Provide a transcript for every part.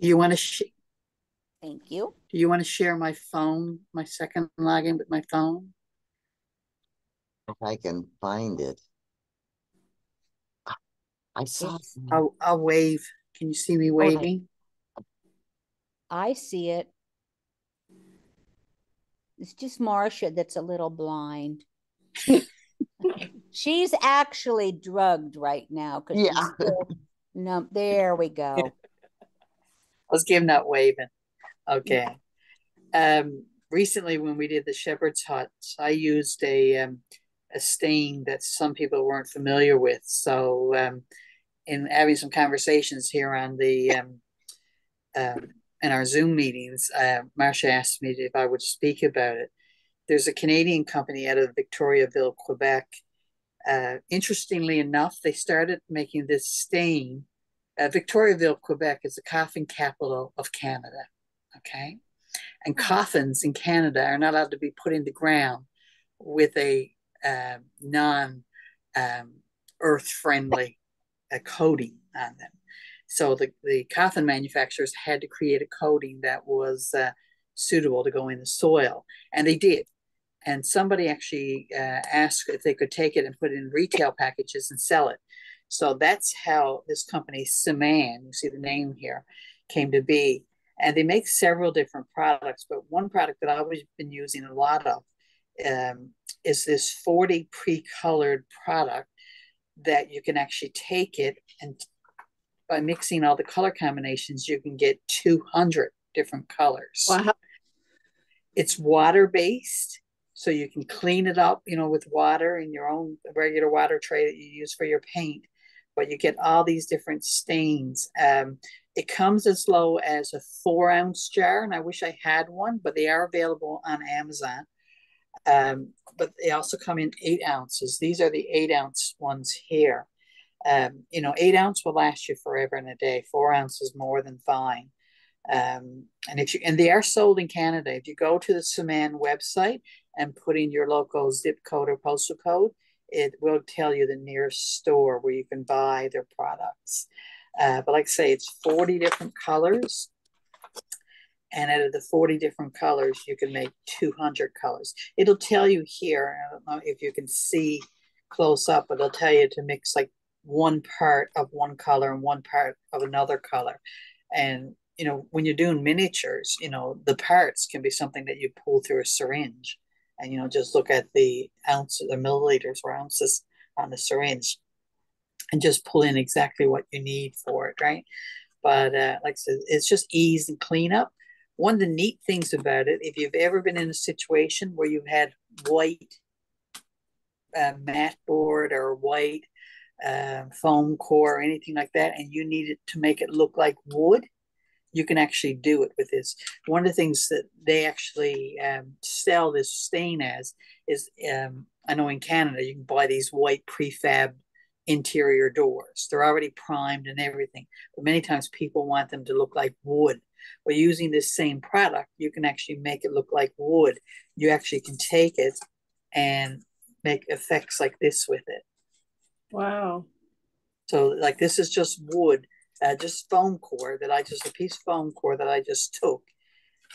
Do you want to? Sh- Thank you. do you want to share my phone, my second login with my phone? If I can find it. I saw. It's- some- I'll I'll wave. Can you see me waving? I see it. It's just Marcia that's a little blind. She's actually drugged right now because Yeah. no, there we go. Was giving that waving. Okay. Um, recently when we did the shepherd's hut, I used a um, a stain that some people weren't familiar with. So um, in having some conversations here on the um, um, in our Zoom meetings, uh, Marcia asked me if I would speak about it. There's a Canadian company out of Victoriaville, Quebec. Uh, interestingly enough, they started making this stain. Uh, Victoriaville, Quebec is the coffin capital of Canada. Okay. And coffins in Canada are not allowed to be put in the ground with a uh, non um, earth friendly uh, coating on them. So the, the coffin manufacturers had to create a coating that was uh, suitable to go in the soil, and they did. And somebody actually uh, asked if they could take it and put it in retail packages and sell it. So that's how this company, Saman, you see the name here, came to be. And they make several different products, but one product that I've always been using a lot of um, is this 40 pre-colored product that you can actually take it and by mixing all the color combinations, you can get 200 different colors. Wow. It's water based, so you can clean it up, you know, with water in your own regular water tray that you use for your paint. But you get all these different stains. Um, it comes as low as a four ounce jar, and I wish I had one, but they are available on Amazon. Um, but they also come in eight ounces. These are the eight ounce ones here. Um, you know, eight ounce will last you forever and a day. Four ounces more than fine. Um, and if you and they are sold in Canada. If you go to the Saman website and put in your local zip code or postal code, it will tell you the nearest store where you can buy their products. Uh, but like I say, it's 40 different colors. And out of the 40 different colors, you can make 200 colors. It'll tell you here, I don't know if you can see close up, but it'll tell you to mix like one part of one color and one part of another color. And, you know, when you're doing miniatures, you know, the parts can be something that you pull through a syringe and, you know, just look at the ounces, the milliliters or ounces on the syringe and just pull in exactly what you need for it, right? But uh, like I said, it's just ease and cleanup. One of the neat things about it, if you've ever been in a situation where you've had white uh, mat board or white uh, foam core or anything like that, and you need it to make it look like wood, you can actually do it with this. One of the things that they actually um, sell this stain as is, um, I know in Canada you can buy these white prefab interior doors. They're already primed and everything, but many times people want them to look like wood. Well, using this same product, you can actually make it look like wood. You actually can take it and make effects like this with it. Wow. So, like this is just wood, uh, just foam core that I just a piece of foam core that I just took,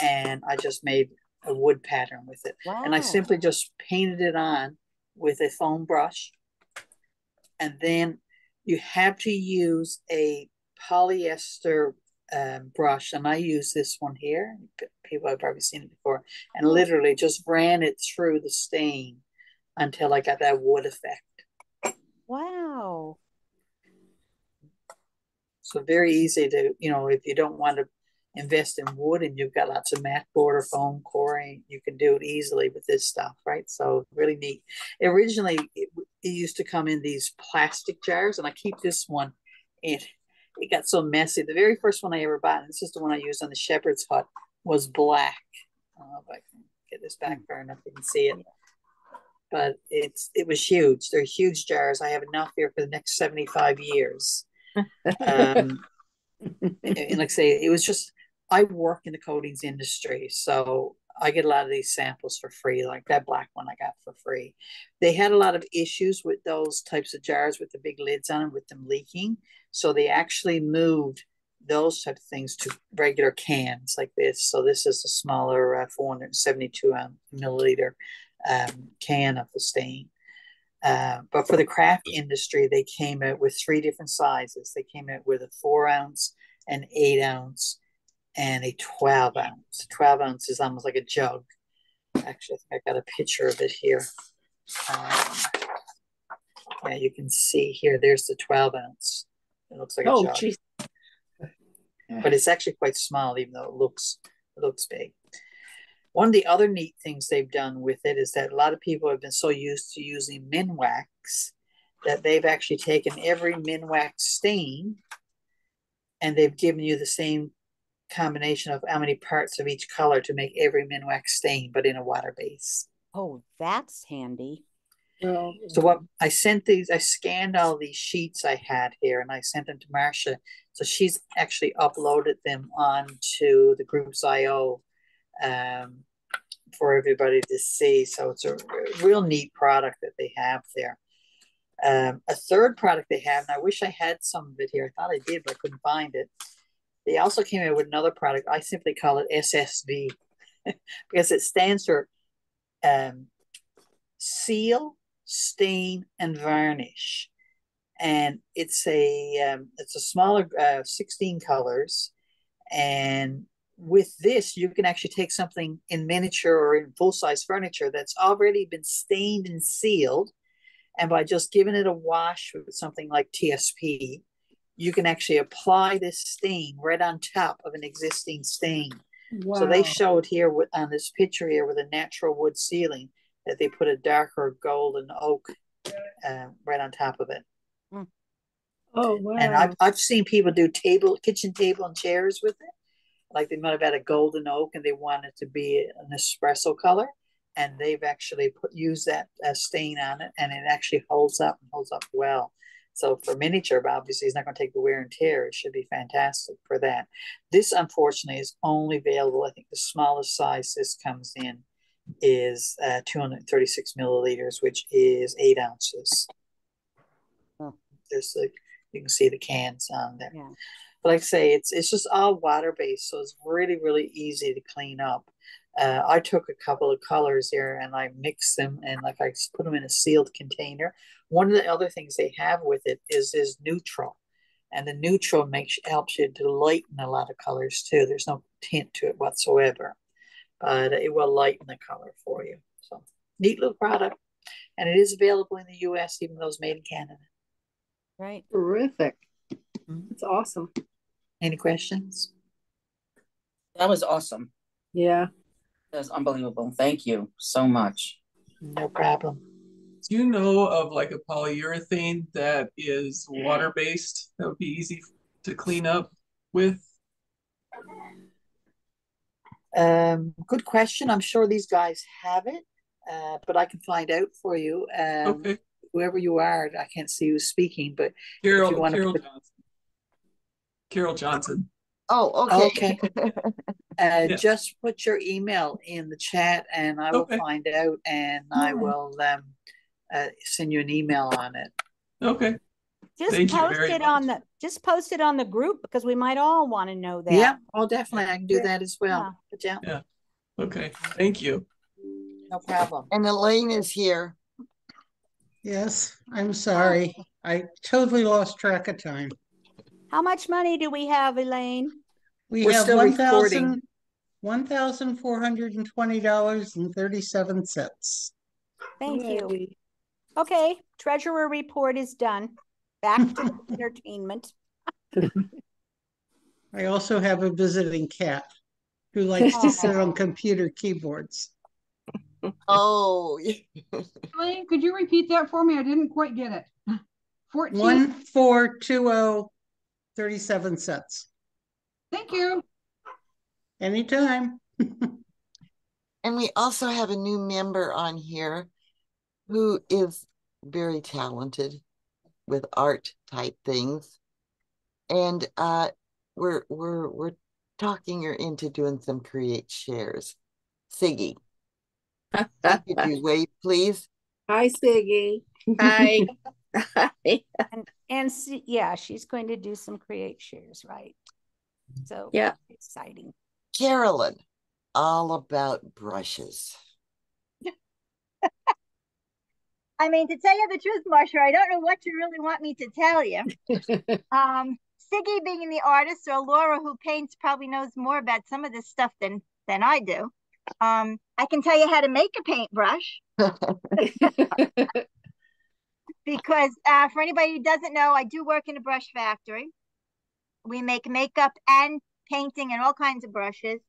and I just made a wood pattern with it. Wow. And I simply just painted it on with a foam brush, and then you have to use a polyester um, brush, and I use this one here. People have probably seen it before, and literally just ran it through the stain until I got that wood effect. Wow. So very easy to, you know, if you don't want to invest in wood and you've got lots of mat board or foam coring, you can do it easily with this stuff, right? So really neat. Originally, it, it used to come in these plastic jars, and I keep this one. It it got so messy. The very first one I ever bought, and this is the one I used on the shepherd's hut, was black. I don't know if I can get this back far enough you can see it. But it's it was huge. They're huge jars. I have enough here for the next 75 years. Um, and like I say, it was just I work in the coatings industry, so I get a lot of these samples for free. Like that black one I got for free. They had a lot of issues with those types of jars with the big lids on them, with them leaking. So they actually moved those type of things to regular cans like this. So this is a smaller uh, 472 milliliter um, can of the stain. Uh, but for the craft industry, they came out with three different sizes. They came out with a four ounce, an eight ounce, and a 12 ounce. 12 ounce is almost like a jug. Actually, I think I got a picture of it here. Um, yeah, you can see here, there's the 12 ounce. It looks like a Oh, jug. geez. but it's actually quite small, even though it looks it looks big. One of the other neat things they've done with it is that a lot of people have been so used to using Minwax that they've actually taken every Minwax stain and they've given you the same combination of how many parts of each color to make every Minwax stain, but in a water base. Oh, that's handy. So what I sent these, I scanned all these sheets I had here and I sent them to Marcia. So she's actually uploaded them onto the groups.io um, for everybody to see. So it's a real neat product that they have there. Um, a third product they have, and I wish I had some of it here. I thought I did, but I couldn't find it. They also came out with another product. I simply call it SSV because it stands for um, seal, stain, and varnish. And it's a um, it's a smaller uh, 16 colors, and with this you can actually take something in miniature or in full size furniture that's already been stained and sealed, and by just giving it a wash with something like TSP, you can actually apply this stain right on top of an existing stain. So they showed here with on this picture here with a natural wood ceiling that they put a darker golden oak uh, right on top of it. Oh, wow. And I've I've seen people do table, kitchen table, and chairs with it. Like they might have had a golden oak and they want it to be an espresso color, and they've actually put used that uh, stain on it, and it actually holds up and holds up well. So for miniature, but obviously it's not going to take the wear and tear. It should be fantastic for that. This unfortunately is only available. I think the smallest size this comes in is uh, 236 milliliters, which is eight ounces. Oh. There's like you can see the cans on there. Yeah. But like I say, it's it's just all water based, so it's really really easy to clean up. Uh, I took a couple of colors there and I mixed them and like I just put them in a sealed container. One of the other things they have with it is is neutral, and the neutral makes helps you to lighten a lot of colors too. There's no tint to it whatsoever, but it will lighten the color for you. So neat little product, and it is available in the U.S. even though it's made in Canada. Right. Terrific. It's awesome. Any questions? That was awesome. Yeah. That was unbelievable. Thank you so much. No problem. Do you know of like a polyurethane that is water based that would be easy to clean up with? Um, good question. I'm sure these guys have it, uh, but I can find out for you. Um, Okay, whoever you are, I can't see who's speaking, but Carol, wanna put- Johnson. Carol Johnson. Oh, okay. Okay. uh, Yeah. just put your email in the chat and I will Okay. find out and I will um, uh, send you an email on it. Okay, Just Thank post very it on the just post it on the group because we might all want to know that. Yeah, oh, definitely. I can do that as well. But yeah, okay. Thank you. no problem. And Elaine is here. Yes, I'm sorry. I totally lost track of time. How much money do we have, Elaine? We We're have still one recording. thousand, one thousand four hundred and twenty dollars and thirty-seven cents. Thank you. Okay, treasurer report is done. Back to entertainment. I also have a visiting cat who likes to oh. sit on computer keyboards. Oh, Elaine, could you repeat that for me? I didn't quite get it. Fourteen, One, four, two, oh, thirty-seven cents. thank you. Anytime. and we also have a new member on here who is very talented with art type things. And uh we're we're we're talking her into doing some create shares. Siggy, could you wave, please? Hi, Siggy. Hi. And and see, yeah, she's going to do some create shares, right? So Yeah. exciting. Carolyn, all about brushes. I mean, to tell you the truth, Marcia, I don't know what you really want me to tell you. um, Siggy being the artist, or Laura who paints, probably knows more about some of this stuff than than I do. Um, I can tell you how to make a paintbrush because uh, for anybody who doesn't know, I do work in a brush factory. We make makeup and painting and all kinds of brushes.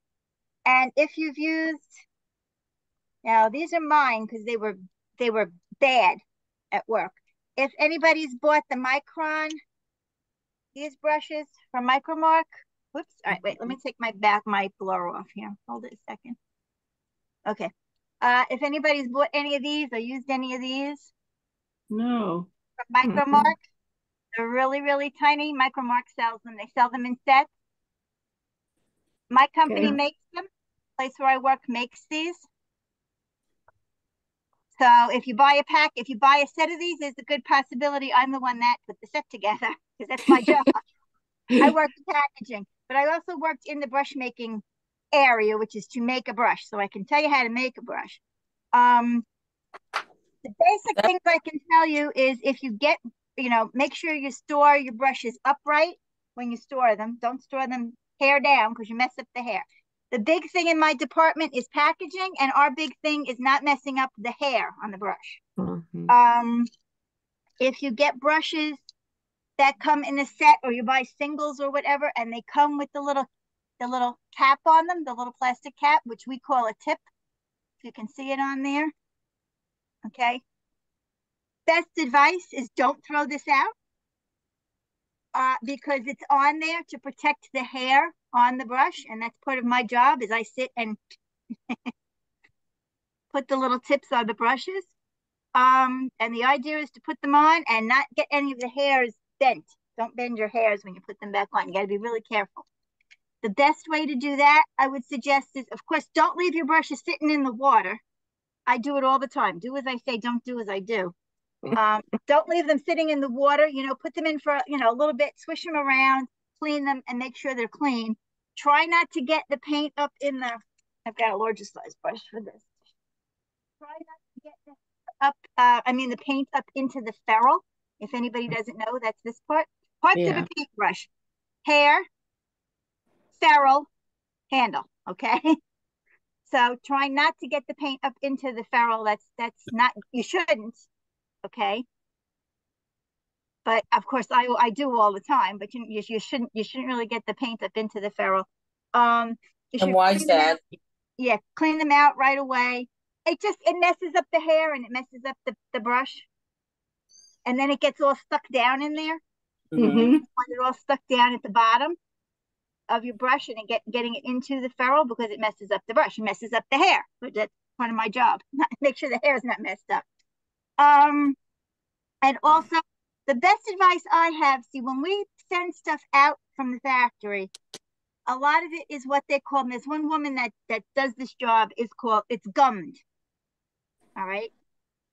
And if you've used, now these are mine because they were they were bad at work. If anybody's bought the Micron, these brushes from Micromark, whoops, all right, wait, let me take my back, my blower off here. Hold it a second. Okay. Uh, if anybody's bought any of these or used any of these No. from Micromark, they're really, really tiny. Micromark sells them. They sell them in sets. My company Okay. makes them. Place where I work makes these. So if you buy a pack, if you buy a set of these, there's a good possibility I'm the one that put the set together because that's my job. I work in packaging, but I also worked in the brush making area, which is to make a brush. So I can tell you how to make a brush. Um, the basic things I can tell you is if you get, you know, make sure you store your brushes upright when you store them. Don't store them hair down because you mess up the hair. The big thing in my department is packaging, and our big thing is not messing up the hair on the brush. Mhm. Um, if you get brushes that come in a set or you buy singles or whatever, and they come with the little the little cap on them, the little plastic cap, which we call a tip. If you can see it on there. Okay. Best advice is don't throw this out. Uh, because it's on there to protect the hair on the brush, and that's part of my job is I sit and put the little tips on the brushes. Um, and the idea is to put them on and not get any of the hairs bent. Don't bend your hairs when you put them back on. You got to be really careful. The best way to do that, I would suggest, is of course, don't leave your brushes sitting in the water. I do it all the time. Do as I say, don't do as I do. Um, don't leave them sitting in the water. You know, put them in for you know a little bit, swish them around, clean them, and make sure they're clean. Try not to get the paint up in the. I've got a larger size brush for this. Try not to get the up. Uh, I mean the paint up into the ferrule. If anybody doesn't know, that's this part. Parts Yeah. of a paintbrush: hair, ferrule, handle. Okay. So try not to get the paint up into the ferrule. That's that's not you shouldn't. Okay. But of course I I do all the time, but you you, you shouldn't you shouldn't really get the paint up into the ferrule. Um you And why is that? out- Yeah, clean them out right away. It just it messes up the hair and it messes up the, the brush. And then it gets all stuck down in there Mm -hmm. when they're all stuck down at the bottom of your brush and get getting it into the ferrule because it messes up the brush. It messes up the hair. But that's part of my job. Make sure the hair is not messed up. Um, and also the best advice I have, see, when we send stuff out from the factory, a lot of it is what they call. There's one woman that that does this job is called it's gummed. All right,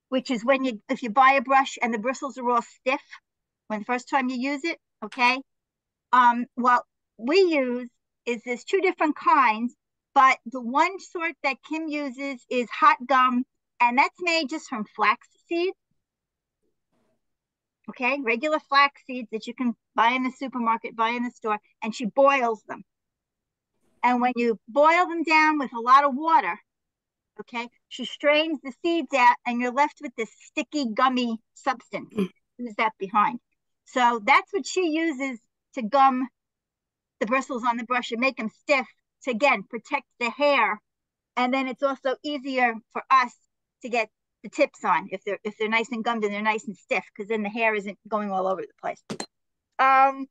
which is when you if you buy a brush and the bristles are all stiff when the first time you use it. Okay, um, what we use is there's two different kinds, but the one sort that Kim uses is hot gum, and that's made just from flax seeds. Okay, regular flax seeds that you can buy in the supermarket, buy in the store, and she boils them. And when you boil them down with a lot of water, okay, she strains the seeds out, and you're left with this sticky, gummy substance. Mm. Who's that behind. So that's what she uses to gum the bristles on the brush and make them stiff to again protect the hair. And then it's also easier for us to get the tips on if they're if they're nice and gummed and they're nice and stiff because then the hair isn't going all over the place. Um,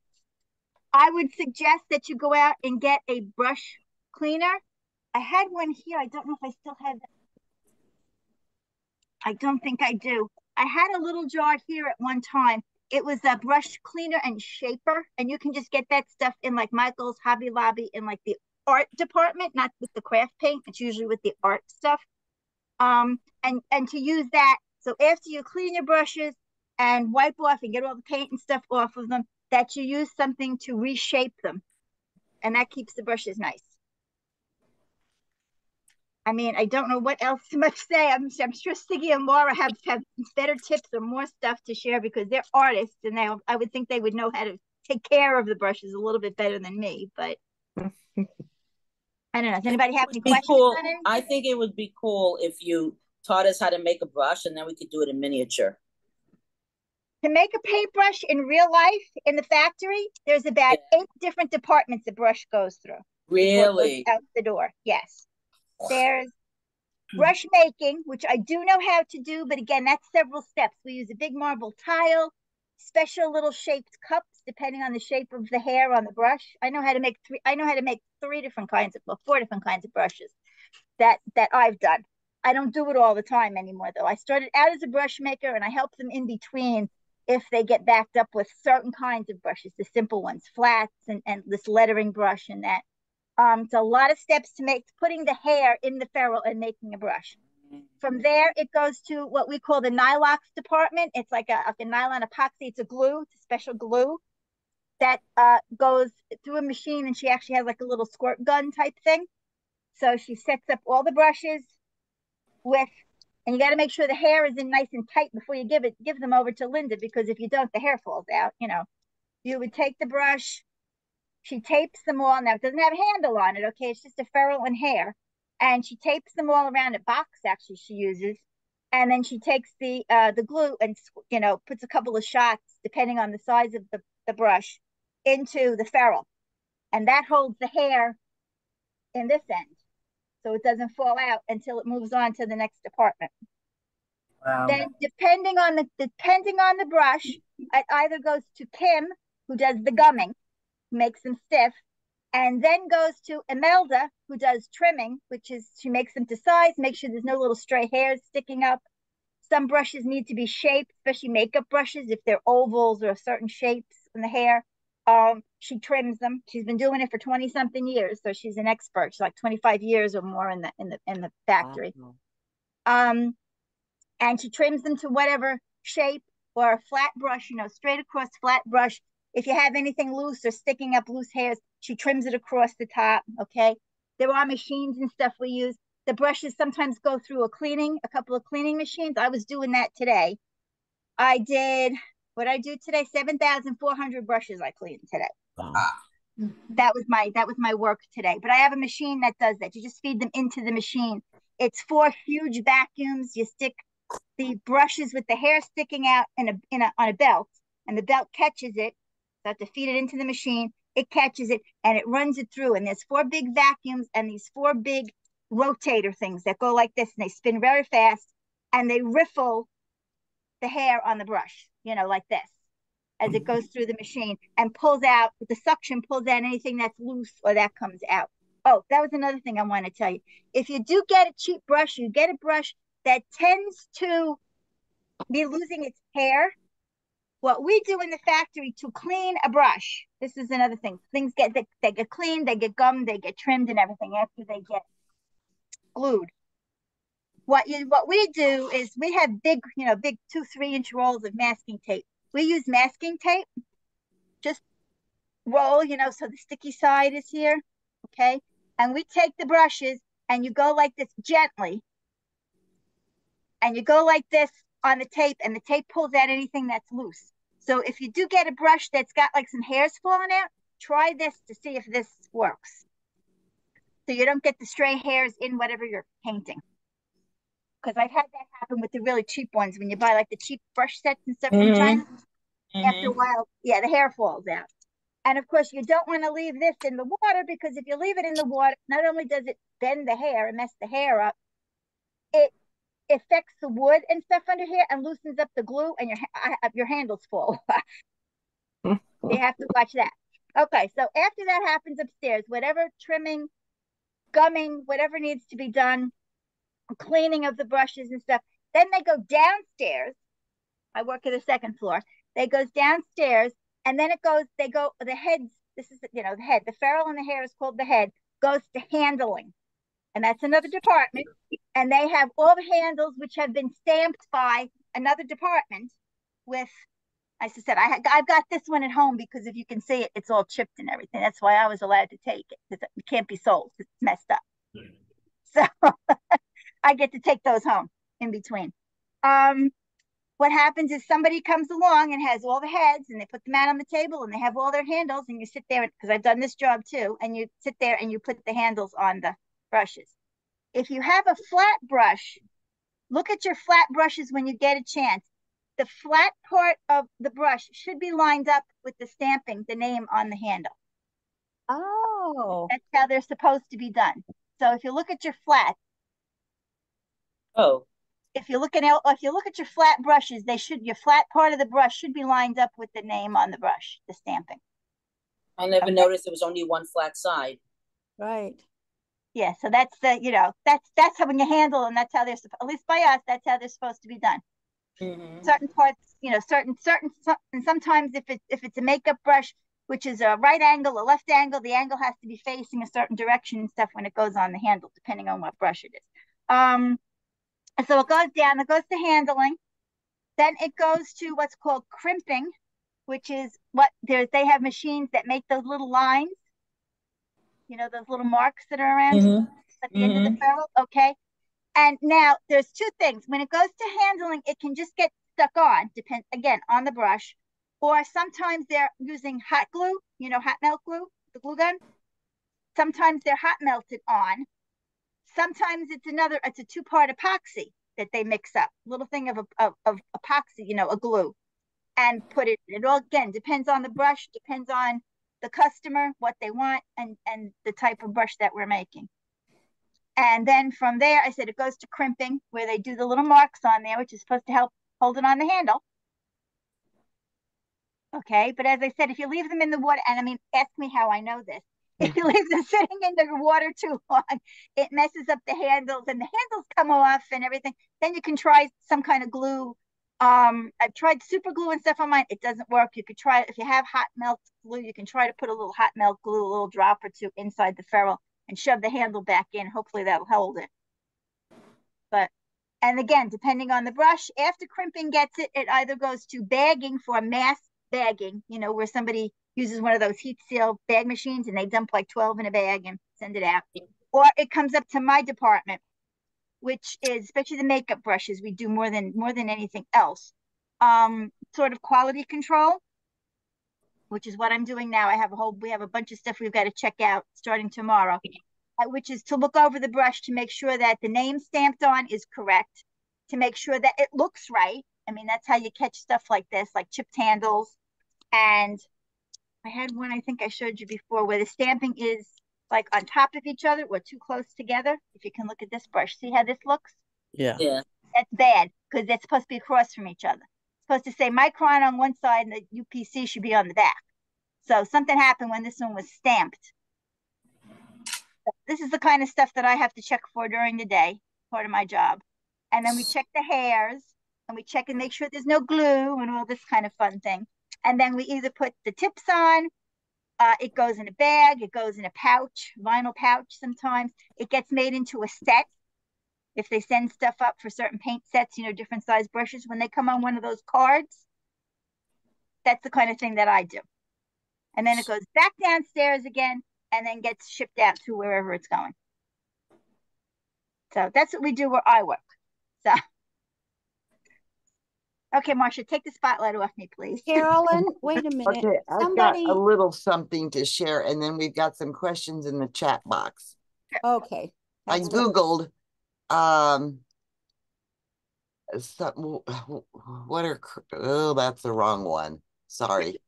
I would suggest that you go out and get a brush cleaner. I had one here. I don't know if I still have. I don't think I do. I had a little jar here at one time. It was a brush cleaner and shaper, and you can just get that stuff in like Michael's, Hobby Lobby, in like the art department, not with the craft paint. It's usually with the art stuff. Um, and and to use that, so after you clean your brushes and wipe off and get all the paint and stuff off of them, that you use something to reshape them. and that keeps the brushes nice. I mean, I don't know what else to much say. I'm, I'm sure Siggy and Laura have, have better tips or more stuff to share because they're artists and they I would think they would know how to take care of the brushes a little bit better than me, but I don't know. Does anybody have any questions cool. I think it would be cool if you taught us how to make a brush and then we could do it in miniature. To make a paintbrush in real life in the factory, there's about eight different departments the brush goes through. goes Really? Out the door, yes. There's hmm. brush making, which I do know how to do, but again, that's several steps. We use a big marble tile, special little shaped cups, depending on the shape of the hair on the brush. I know how to make three, I know how to make three different kinds of, well, four different kinds of brushes that, that I've done. I don't do it all the time anymore, though. I started out as a brush maker and I help them in between if they get backed up with certain kinds of brushes, the simple ones, flats and, and this lettering brush and that. Um, it's a lot of steps to make putting the hair in the ferrule and making a brush. From there, it goes to what we call the Nylox department. It's like a, a nylon epoxy. It's a glue, it's a special glue that uh, goes through a machine, and she actually has like a little squirt gun type thing. So she sets up all the brushes with, and you got to make sure the hair is in nice and tight before you give it give them over to Linda because if you don't, the hair falls out. You know, you would take the brush, she tapes them all. Now it doesn't have a handle on it, okay? It's just a ferrule and hair. And she tapes them all around a box, actually, she uses. And then she takes the uh, the glue and you know puts a couple of shots, depending on the size of the, the brush, into the ferrule. And that holds the hair in this end. So it doesn't fall out until it moves on to the next department. Wow. Then depending on the depending on the brush, it either goes to Kim, who does the gumming, makes them stiff, and then goes to Imelda, who does trimming, which is she makes them to size, make sure there's no little stray hairs sticking up. Some brushes need to be shaped, especially makeup brushes, if they're ovals or certain shapes in the hair. Um, she trims them. She's been doing it for 20 something years, so she's an expert. She's like 25 years or more in the in the in the factory. Wow. Um, and she trims them to whatever shape or a flat brush, you know, straight across flat brush. If you have anything loose or sticking up loose hairs, she trims it across the top. Okay. There are machines and stuff we use. The brushes sometimes go through a cleaning, a couple of cleaning machines. I was doing that today. I did what I do today, 7,400 brushes I cleaned today. Ah. Mm-hmm. That was my that was my work today. But I have a machine that does that. You just feed them into the machine. It's four huge vacuums. You stick the brushes with the hair sticking out in a in a on a belt, and the belt catches it. So I have to feed it into the machine. It catches it and it runs it through. And there's four big vacuums and these four big rotator things that go like this, and they spin very fast, and they riffle the hair on the brush, you know, like this, as it goes through the machine and pulls out the suction, pulls out anything that's loose or that comes out. Oh, that was another thing I want to tell you. If you do get a cheap brush, you get a brush that tends to be losing its hair. What we do in the factory to clean a brush, this is another thing. Things get they, they get cleaned, they get gummed, they get trimmed and everything after they get glued. What you what we do is we have big, you know, big two, three inch rolls of masking tape. We use masking tape, just roll, you know, so the sticky side is here. Okay. And we take the brushes and you go like this gently. And you go like this on the tape, and the tape pulls out anything that's loose. So if you do get a brush that's got like some hairs falling out, try this to see if this works. So you don't get the stray hairs in whatever you're painting. Because I've had that happen with the really cheap ones when you buy like the cheap brush sets and stuff from Mhm. China. After a while, yeah, the hair falls out. And of course, you don't want to leave this in the water because if you leave it in the water, not only does it bend the hair and mess the hair up, it affects the wood and stuff under here and loosens up the glue, and your your handles full. you have to watch that. Okay, so after that happens upstairs, whatever trimming, gumming, whatever needs to be done, cleaning of the brushes and stuff, then they go downstairs. I work at the second floor. They goes downstairs, and then it goes. They go the heads. This is you know the head. The ferrule and the hair is called the head. Goes to handling, and that's another department. And they have all the handles which have been stamped by another department with I said, I, I've got this one at home because if you can see it, it's all chipped and everything. That's why I was allowed to take it because it can't be sold it's messed up. So I get to take those home in between. Um, what happens is somebody comes along and has all the heads and they put them out on the table and they have all their handles and you sit there because I've done this job too and you sit there and you put the handles on the brushes. If you have a flat brush, look at your flat brushes when you get a chance. The flat part of the brush should be lined up with the stamping, the name on the handle. Oh, That's how they're supposed to be done. So if you look at your flat, Oh, if you look at if you look at your flat brushes, they should your flat part of the brush should be lined up with the name on the brush, the stamping. I never Okay. noticed there was only one flat side. right. Yeah, so that's the you know that's that's how when you handle and that's how they're at least by us that's how they're supposed to be done. Mhm. certain parts, you know, certain certain and sometimes if it's if it's a makeup brush, which is a right angle, a left angle, the angle has to be facing a certain direction and stuff when it goes on the handle, depending on what brush it is. Um, so it goes down, it goes to handling, then it goes to what's called crimping, which is what there's they have machines that make those little lines, you know, those little marks that are around Mhm. at the end of the ferrule. Okay. And now there's two things. When it goes to handling, it can just get stuck on, depend again on the brush, or sometimes they're using hot glue, you know, hot melt glue, the glue gun. Sometimes they're hot melted on. Sometimes it's another, it's a two-part epoxy that they mix up, little thing of, of, of epoxy, you know, a glue, and put it. It all again depends on the brush, depends on the customer, what they want, and and the type of brush that we're making. And then from there, I said it goes to crimping, where they do the little marks on there, which is supposed to help hold it on the handle. Okay, but as I said, if you leave them in the water, and I mean, ask me how I know this. If you leave them sitting in the water too long, it messes up the handles and the handles come off and everything. Then you can try some kind of glue. Um, I've tried super glue and stuff on mine. It doesn't work. You could try if you have hot melt glue, you can try to put a little hot melt glue, a little drop or two inside the ferrule and shove the handle back in. Hopefully that'll hold it. But and again, depending on the brush, after crimping gets it, it either goes to bagging for mass bagging, you know, where somebody uses one of those heat seal bag machines and they dump like 12 in a bag and send it out. Or it comes up to my department, which is especially the makeup brushes, we do more than more than anything else. Um, sort of quality control, which is what I'm doing now. I have a whole we have a bunch of stuff we've got to check out starting tomorrow, uh, which is to look over the brush to make sure that the name stamped on is correct, to make sure that it looks right. I mean, that's how you catch stuff like this, like chipped handles. And I had one I think I showed you before where the stamping is like on top of each other or too close together. If you can look at this brush, see how this looks? Yeah. Yeah. That's bad because it's supposed to be across from each other. It's supposed to say micron on one side and the UPC should be on the back. So something happened when this one was stamped. This is the kind of stuff that I have to check for during the day, part of my job. And then we check the hairs and we check and make sure there's no glue and all this kind of fun thing. And then we either put the tips on, uh, it goes in a bag, it goes in a pouch, vinyl pouch sometimes. It gets made into a set. If they send stuff up for certain paint sets, you know, different size brushes, when they come on one of those cards, that's the kind of thing that I do. And then it goes back downstairs again and then gets shipped out to wherever it's going. So that's what we do where I work. So, okay, Marcia, take the spotlight off me, please. Carolyn, wait a minute. Okay, I've Somebody, got a little something to share, and then we've got some questions in the chat box. okay. I that's what- Googled, um, some, what are, cr- oh, that's the wrong one. Sorry.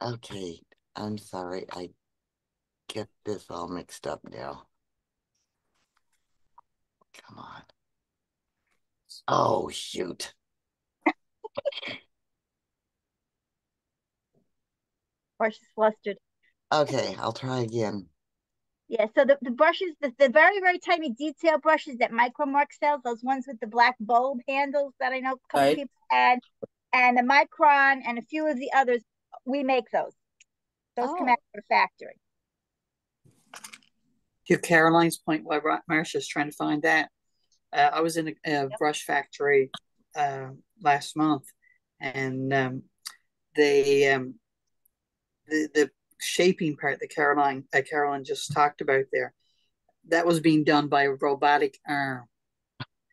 Okay, I'm sorry. I get this all mixed up now. Come on. Oh, shoot. Marcia's flustered. Okay, I'll try again. Yeah, so the, the brushes, the, the very, very tiny detail brushes that Micromark sells, those ones with the black bulb handles that I know a couple Right. people had, and the Micron and a few of the others, we make those. Those come Oh. out of the factory. To Caroline's point, why Ro- Marcia's trying to find that. Uh, I was in a, a brush factory uh, last month, and um, they um, the the shaping part that Caroline uh, Carolyn just talked about there, that was being done by a robotic arm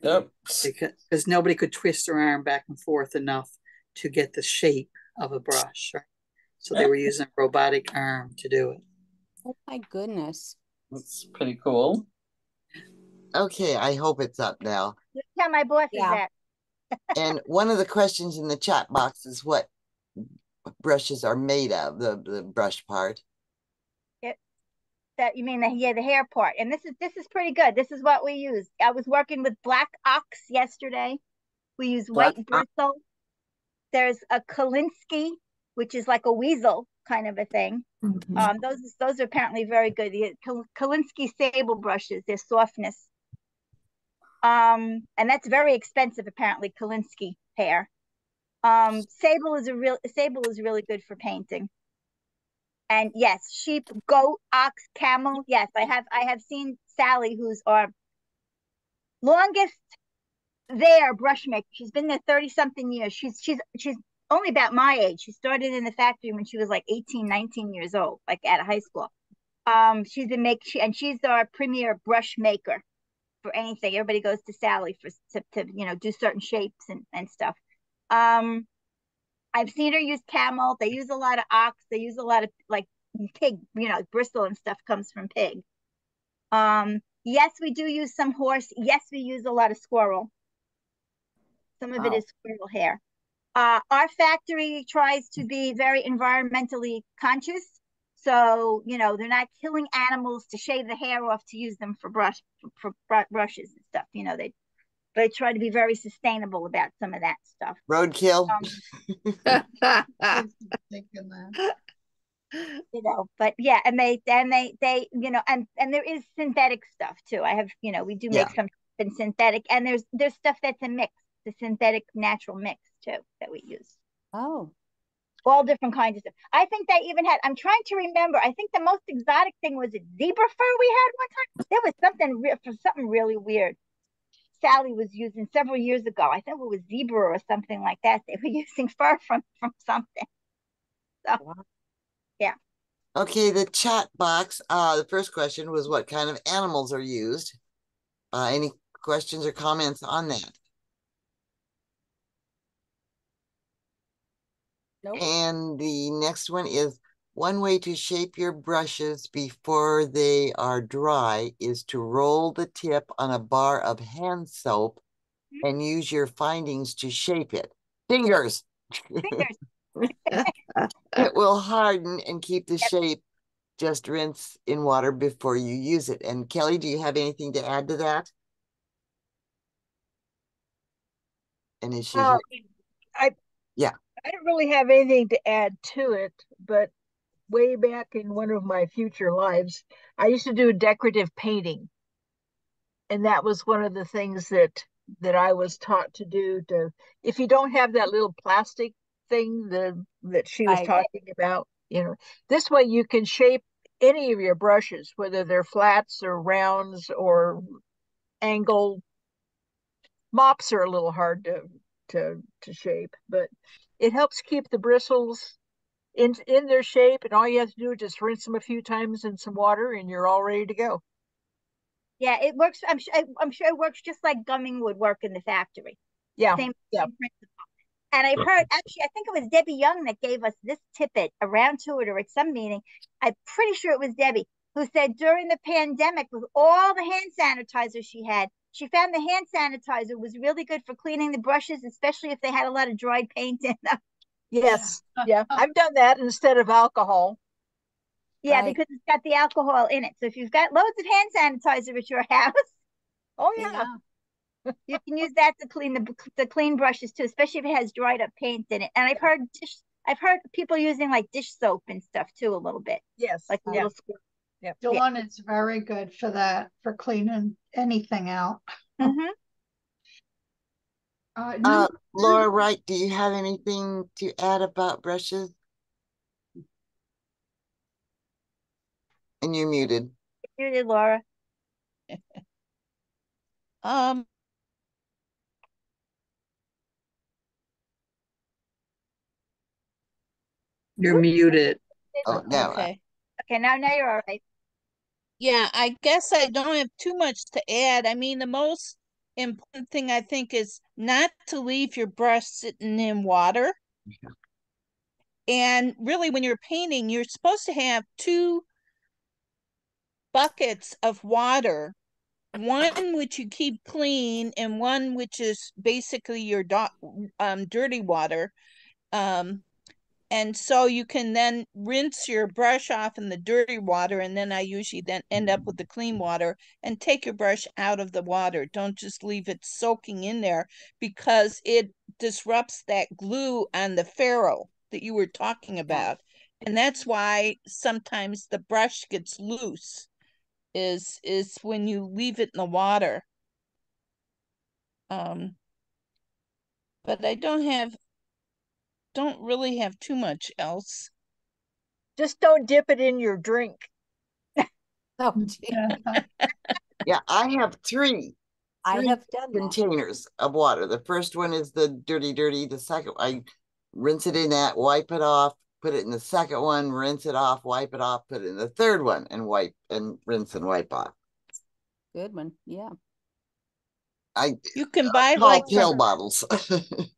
Yep. because because nobody could twist their arm back and forth enough to get the shape of a brush. Right? So they were using a robotic arm to do it. Oh my goodness. That's pretty cool. Okay, I hope it's up now. Just Tell my boss is Yeah. that. And one of the questions in the chat box is what brushes are made of, the, the brush part. That you mean the yeah the hair part, and this is this is pretty good. This is what we use. I was working with black ox yesterday. We use Black white ox. bristle. There's a Kolinsky, which is like a weasel kind of a thing. Mm-hmm. Um, those those are apparently very good. The Kolinsky sable brushes, their softness. Um, and that's very expensive apparently. Kolinsky hair. Um, sable is a real sable is really good for painting. And yes, sheep, goat, ox, camel. Yes, I have I have seen Sally, who's our longest there brush maker. She's been there 30 something years. She's she's she's only about my age. She started in the factory when she was like 18, 19 years old, like at high school. Um, she's been make she, and she's our premier brush maker for anything. Everybody goes to Sally for to, to you know do certain shapes and, and stuff. Um, I've seen her use camel. They use a lot of ox. They use a lot of like pig, you know, bristle and stuff comes from pig. Um, yes, we do use some horse. Yes, we use a lot of squirrel. Some of it Wow. is squirrel hair. Uh, our factory tries to be very environmentally conscious. So, you know, they're not killing animals to shave the hair off to use them for brush for, for brushes and stuff. You know, they they try to be very sustainable about some of that stuff. Roadkill? Um, Thinking that. you know but yeah and they and they they you know and and there is synthetic stuff too i have you know we do make Yeah. some synthetic and there's there's stuff that's a mix the synthetic natural mix too that we use. Oh, all different kinds of stuff. I think they even had i'm trying to remember i think the most exotic thing was a zebra fur we had one time? There was something re- for something really weird. Sally was using several years ago i think it was zebra or something like that. They were using fur from from something. So yeah. Okay, the chat box, uh, the first question was what kind of animals are used? Uh, any questions or comments on that? Nope. And the next one is one way to shape your brushes before they are dry is to roll the tip on a bar of hand soap Mhm. and use your findings to shape it. Fingers. fingers It will harden and keep the Yep. shape. Just rinse in water before you use it. And Kelly, do you have anything to add to that? And is she Uh. I Yeah. I don't really have anything to add to it, but way back in one of my future lives, I used to do decorative painting. And that was one of the things that that I was taught to do to if you don't have that little plastic thing the that she was Right. talking about, you know, this way you can shape any of your brushes, whether they're flats or rounds or angled. Mops are a little hard to to to shape, but it helps keep the bristles in in their shape, and all you have to do is just rinse them a few times in some water, and you're all ready to go. Yeah, it works. I'm sure. I'm sure it works just like gumming would work in the factory. Yeah, Same, yeah. same principle. And I've heard actually, I think it was Debbie Young that gave us this tidbit around to it or at some meeting. I'm pretty sure it was Debbie who said during the pandemic, with all the hand sanitizer she had, she found the hand sanitizer was really good for cleaning the brushes, especially if they had a lot of dried paint in them. Yes, yeah. I've done that instead of alcohol. Yeah, Right. because it's got the alcohol in it. So if you've got loads of hand sanitizer at your house, Oh yeah. Yeah. you can use that to clean the the clean brushes too, especially if it has dried up paint in it. And I've heard dish, I've heard people using like dish soap and stuff too a little bit. Yes. Like a yeah. little squirt. Yep. Dawn is very good for that, for cleaning anything out. Mm-hmm. Uh, no. uh, Laura Wright, do you have anything to add about brushes? And you're muted. You're muted, Laura. um. You're muted. Oh, no. Okay. Okay, now now you're all right. Yeah, I guess I don't have too much to add. I mean, the most important thing I think is not to leave your brush sitting in water. And really, when you're painting, you're supposed to have two buckets of water. One which you keep clean and one which is basically your do- um, dirty water. Um, and so you can then rinse your brush off in the dirty water and then I usually then end up with the clean water and take your brush out of the water. Don't just leave it soaking in there because it disrupts that glue on the ferrule that you were talking about. And that's why sometimes the brush gets loose is is when you leave it in the water. Um but I don't have don't really have too much else. Just don't dip it in your drink. Oh, gee. yeah, I have three I three have done that. containers of water. The first one is the dirty, dirty. The second, I rinse it in that, wipe it off, put it in the second one, rinse it off, wipe it off, put it in the third one, and wipe and rinse and wipe off. Good one. Yeah. I You can uh, buy call like pill bottles.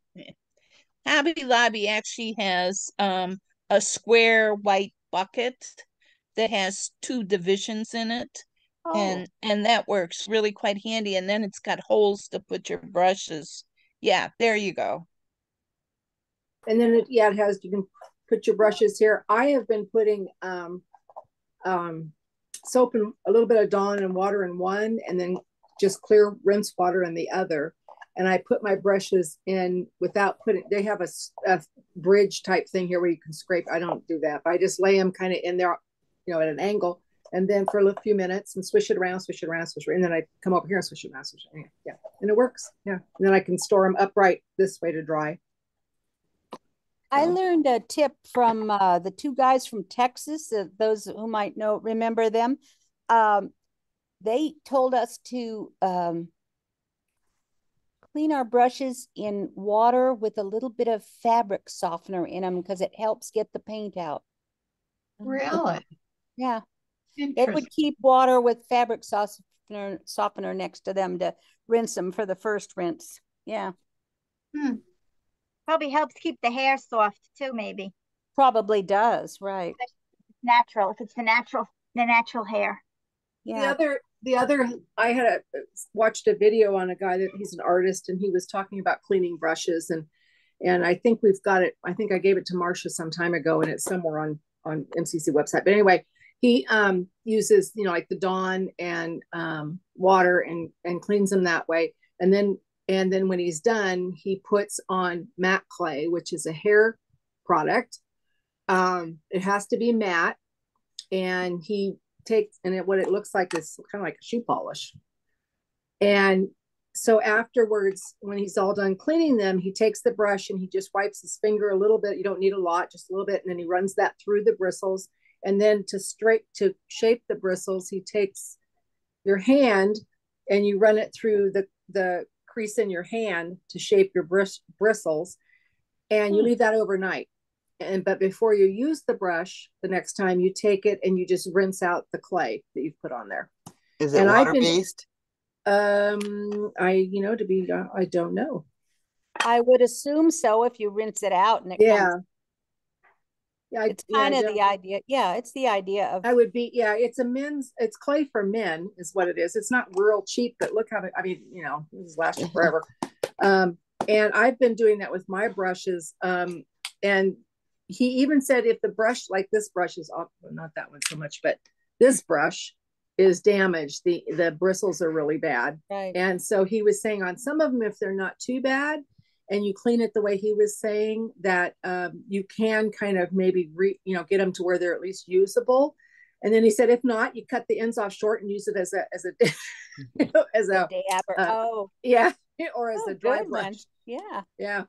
Hobby Lobby actually has um a square white bucket that has two divisions in it. Oh, And and that works really quite handy. And then it's got holes to put your brushes. Yeah, there you go. And then it, yeah, it has, you can put your brushes here. I have been putting, um, um, soap and a little bit of Dawn and water in one, and then just clear rinse water in the other. And I put my brushes in without putting, they have a bridge type thing here where you can scrape. I don't do that, but I just lay them kind of in there, you know, at an angle. And then for a little few minutes and swish it around, swish it around, swish it, and then I come over here and swish it around, swish it, yeah, and it works, yeah. And then I can store them upright this way to dry. I learned a tip from uh, the two guys from Texas. Uh, those who might know remember them. Um, they told us to um, clean our brushes in water with a little bit of fabric softener in them because it helps get the paint out. Really? Yeah, It would keep water with fabric softener softener next to them to rinse them for the first rinse. Yeah, hmm. Probably helps keep the hair soft too, maybe. probably does. Right. Natural, if it's the natural, the natural hair. Yeah. The Yeah. other, the other, I had a, watched a video on a guy that he's an artist and he was talking about cleaning brushes and and I think we've got it. I think I gave it to Marcia some time ago and it's somewhere on on MCC website. But anyway, he um uses you know like the Dawn and um water and and cleans them that way. And then and then when he's done, he puts on matte clay, which is a hair product. Um, it has to be matte and he takes and it, what it looks like is kind of like a shoe polish. And so afterwards, when he's all done cleaning them, he takes the brush and he just wipes his finger a little bit. You don't need a lot, just a little bit, and then he runs that through the bristles. And then to straight to shape the bristles, he takes your hand and you run it through the the crease in your hand to shape your bris- bristles, and you Hmm. leave that overnight and but before you use the brush the next time you take it and you just rinse out the clay that you've put on there Is it And I've water been- based? um i you know to be uh, i don't know I would assume so if you rinse it out and it yeah comes. yeah I, It's yeah, kind of the idea. Yeah, it's the idea of I would be yeah it's a men's it's clay for men is what it is it's not real cheap but look how i mean you know this is lasting forever um and i've been doing that with my brushes um and he even said if the brush like this brush is off well, not that one so much but this brush is damaged the the bristles are really bad right. and so he was saying on some of them if they're not too bad and you clean it the way he was saying that um, you can kind of maybe re, you know get them to where they're at least usable and then he said if not you cut the ends off short and use it as a as a you know, as a Dabber. uh, oh, yeah or as oh, a dry good one. brush Yeah. yeah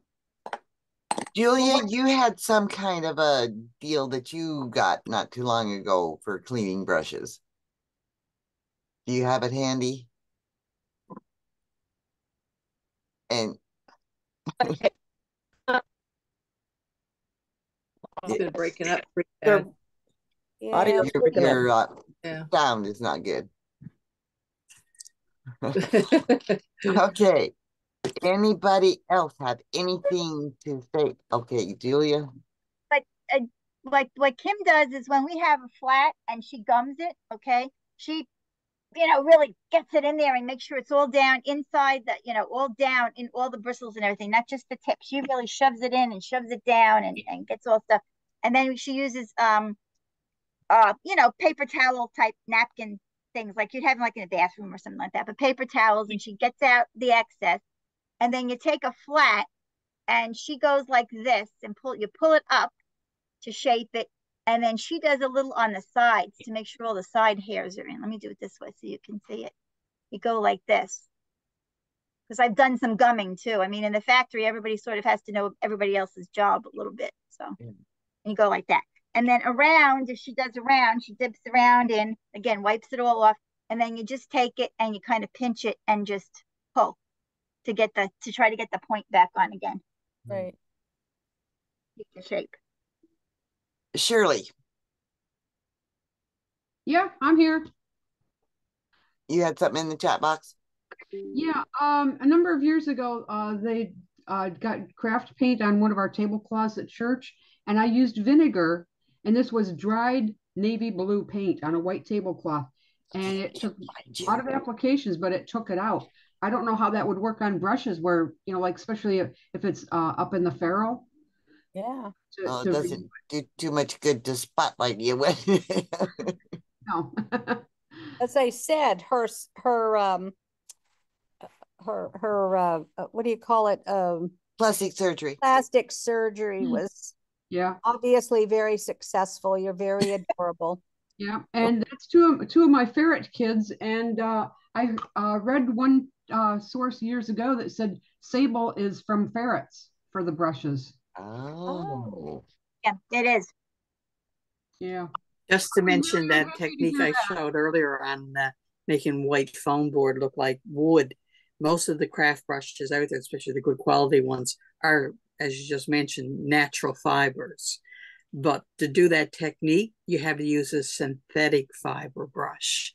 Julia, you had some kind of a deal that you got not too long ago for cleaning brushes. Do you have it handy? And It's been breaking up pretty Your bad. Yeah, audio is Your, breaking up. your uh, Yeah. sound is not good. Okay. Anybody else have anything to say? Okay, Julia. But uh, like what Kim does is when we have a flat and she gums it, okay, she, you know, really gets it in there and makes sure it's all down inside the, you know, all down in all the bristles and everything, not just the tip. She really shoves it in and shoves it down and, and gets all stuff. And then she uses um uh, you know, paper towel type napkin things like you'd have like in a bathroom or something like that, but paper towels and she gets out the excess. And then you take a flat and she goes like this and pull you pull it up to shape it. And then she does a little on the sides to make sure all the side hairs are in. Let me do it this way so you can see it. You go like this. Because I've done some gumming too. I mean, in the factory, everybody sort of has to know everybody else's job a little bit. So and you go like that. And then around, if she does around, she dips around in, again, wipes it all off. And then you just take it and you kind of pinch it and just pull to get the, to try to get the point back on again. Right. Keep the shape. Shirley, Yeah, I'm here. you had something in the chat box? Yeah, um, a number of years ago, uh, they uh, got craft paint on one of our tablecloths at church, and I used vinegar, and this was dried navy blue paint on a white tablecloth, and it took a lot of applications, but it took it out. I don't know how that would work on brushes where, you know, like especially if, if it's uh, up in the ferrule. Yeah. To, Oh, it doesn't do too much good to spotlight you with. no. As I said, her her um her her uh uh, what do you call it? Um Plastic surgery. plastic surgery was Yeah. obviously very successful. You're very adorable. Yeah, and that's two of two of my ferret kids. And uh, I uh, read one uh, source years ago that said sable is from ferrets for the brushes. Oh. Yeah, it is. Yeah. Just to mention that technique hear I showed earlier on uh, making white foam board look like wood. Most of the craft brushes out there, especially the good quality ones, are, as you just mentioned, natural fibers. But to do that technique, you have to use a synthetic fiber brush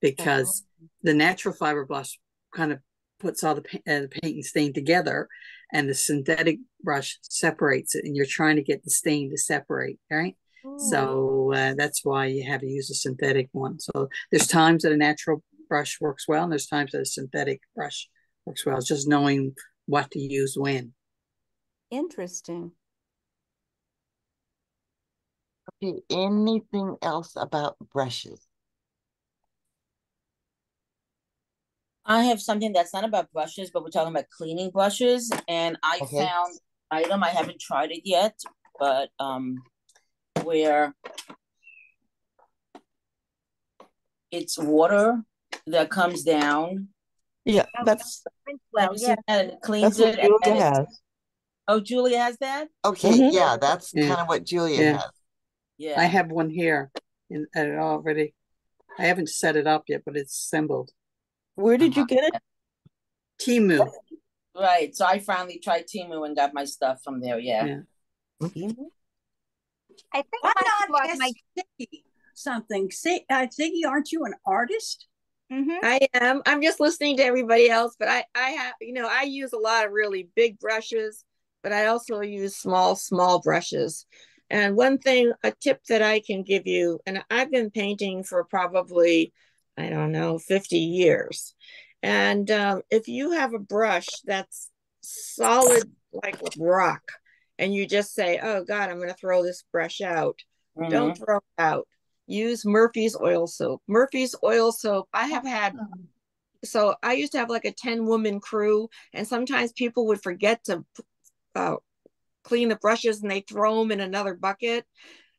because the natural fiber brush kind of puts all the, pa- uh, the paint and stain together, and the synthetic brush separates it, and you're trying to get the stain to separate, right? So uh, that's why you have to use a synthetic one. So there's times that a natural brush works well, and there's times that a synthetic brush works well. It's just knowing what to use when. Interesting. Okay, anything else about brushes? I have something that's not about brushes, but we're talking about cleaning brushes, and I Okay. found item. I haven't tried it yet, but um, where it's water that comes down. Yeah, that's Well, Have yeah. seen that? It cleans that's what it. Julia then has. Oh, Julia has that. Okay, Mhm. yeah, that's Yeah. kind of what Julia Yeah. has. Yeah. I have one here in uh, already. I haven't set it up yet, but it's assembled. Where did you get it? Temu. Right. So I finally tried Temu and got my stuff from there. Yeah. Yeah. I think Why my, not my, ask my Ziggy something? Say, uh, Ziggy, aren't you an artist? mhm. I am. I'm just listening to everybody else, but I, I have, you know, I use a lot of really big brushes, but I also use small, small brushes. And one thing, a tip that I can give you, and I've been painting for probably, I don't know, 50 years. And um, if you have a brush that's solid like rock, and you just say, oh God, I'm going to throw this brush out, don't throw it out. Use Murphy's oil soap. Murphy's oil soap, I have had so I used to have like a 10 woman crew, and sometimes people would forget to uh, clean the brushes and they throw them in another bucket.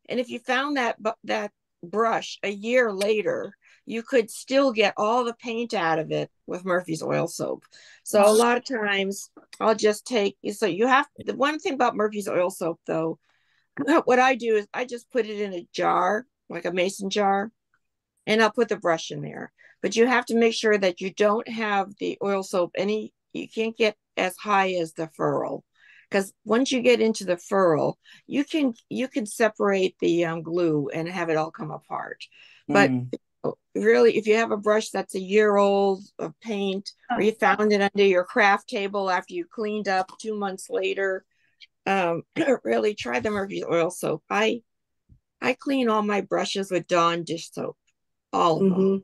And if you found that that brush a year later, you could still get all the paint out of it with Murphy's oil soap. So a lot of times I'll just take so you have the one thing about Murphy's oil soap though, what I do is I just put it in a jar, like a mason jar, and I'll put the brush in there. But you have to make sure that you don't have the oil soap any you can't get as high as the ferrule. because once you get into the ferrule, you can you can separate the um, glue and have it all come apart. But Mm. Really, if you have a brush that's a year old of paint, or you found it under your craft table after you cleaned up two months later, um, really try the Murphy oil soap. I I clean all my brushes with Dawn dish soap, all of them, Mhm.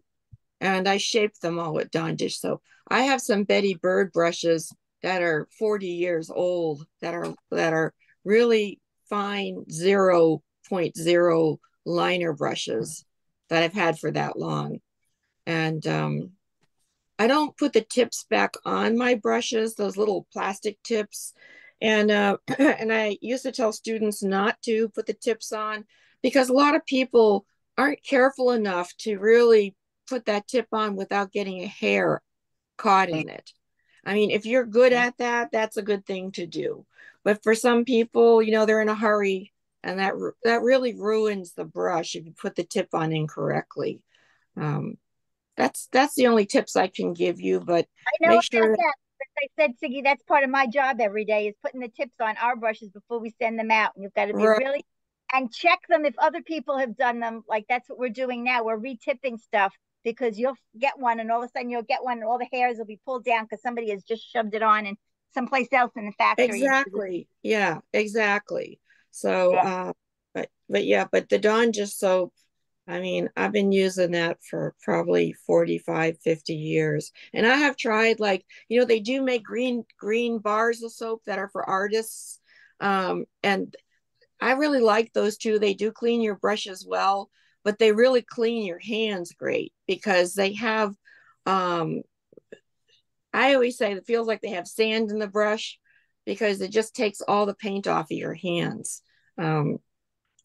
and I shape them all with Dawn dish soap. I have some Betty Bird brushes that are 40 years old that are that are really fine 0.0 liner brushes that I've had for that long. And um I don't put the tips back on my brushes, those little plastic tips. And uh, and I used to tell students not to put the tips on because a lot of people aren't careful enough to really put that tip on without getting a hair caught in it. I mean, if you're good at that, that's a good thing to do. But for some people, you know, they're in a hurry and that that really ruins the brush if you put the tip on incorrectly. Um, that's that's the only tips I can give you, but I know make sure that I said, Siggy, that's part of my job every day is putting the tips on our brushes before we send them out. And you've got to be Right. really and check them if other people have done them. Like that's what we're doing now. We're retipping stuff because you'll get one and all of a sudden you'll get one and all the hairs will be pulled down because somebody has just shoved it on and someplace else in the factory. Exactly. Yeah, exactly. So, uh, but but yeah, but the Dawn just soap, I mean, I've been using that for probably 45, 50 years. And I have tried like, you know, they do make green green bars of soap that are for artists. Um, and I really like those too. They do clean your brushes well, but they really clean your hands great because they have um I always say it feels like they have sand in the brush because it just takes all the paint off of your hands. Um,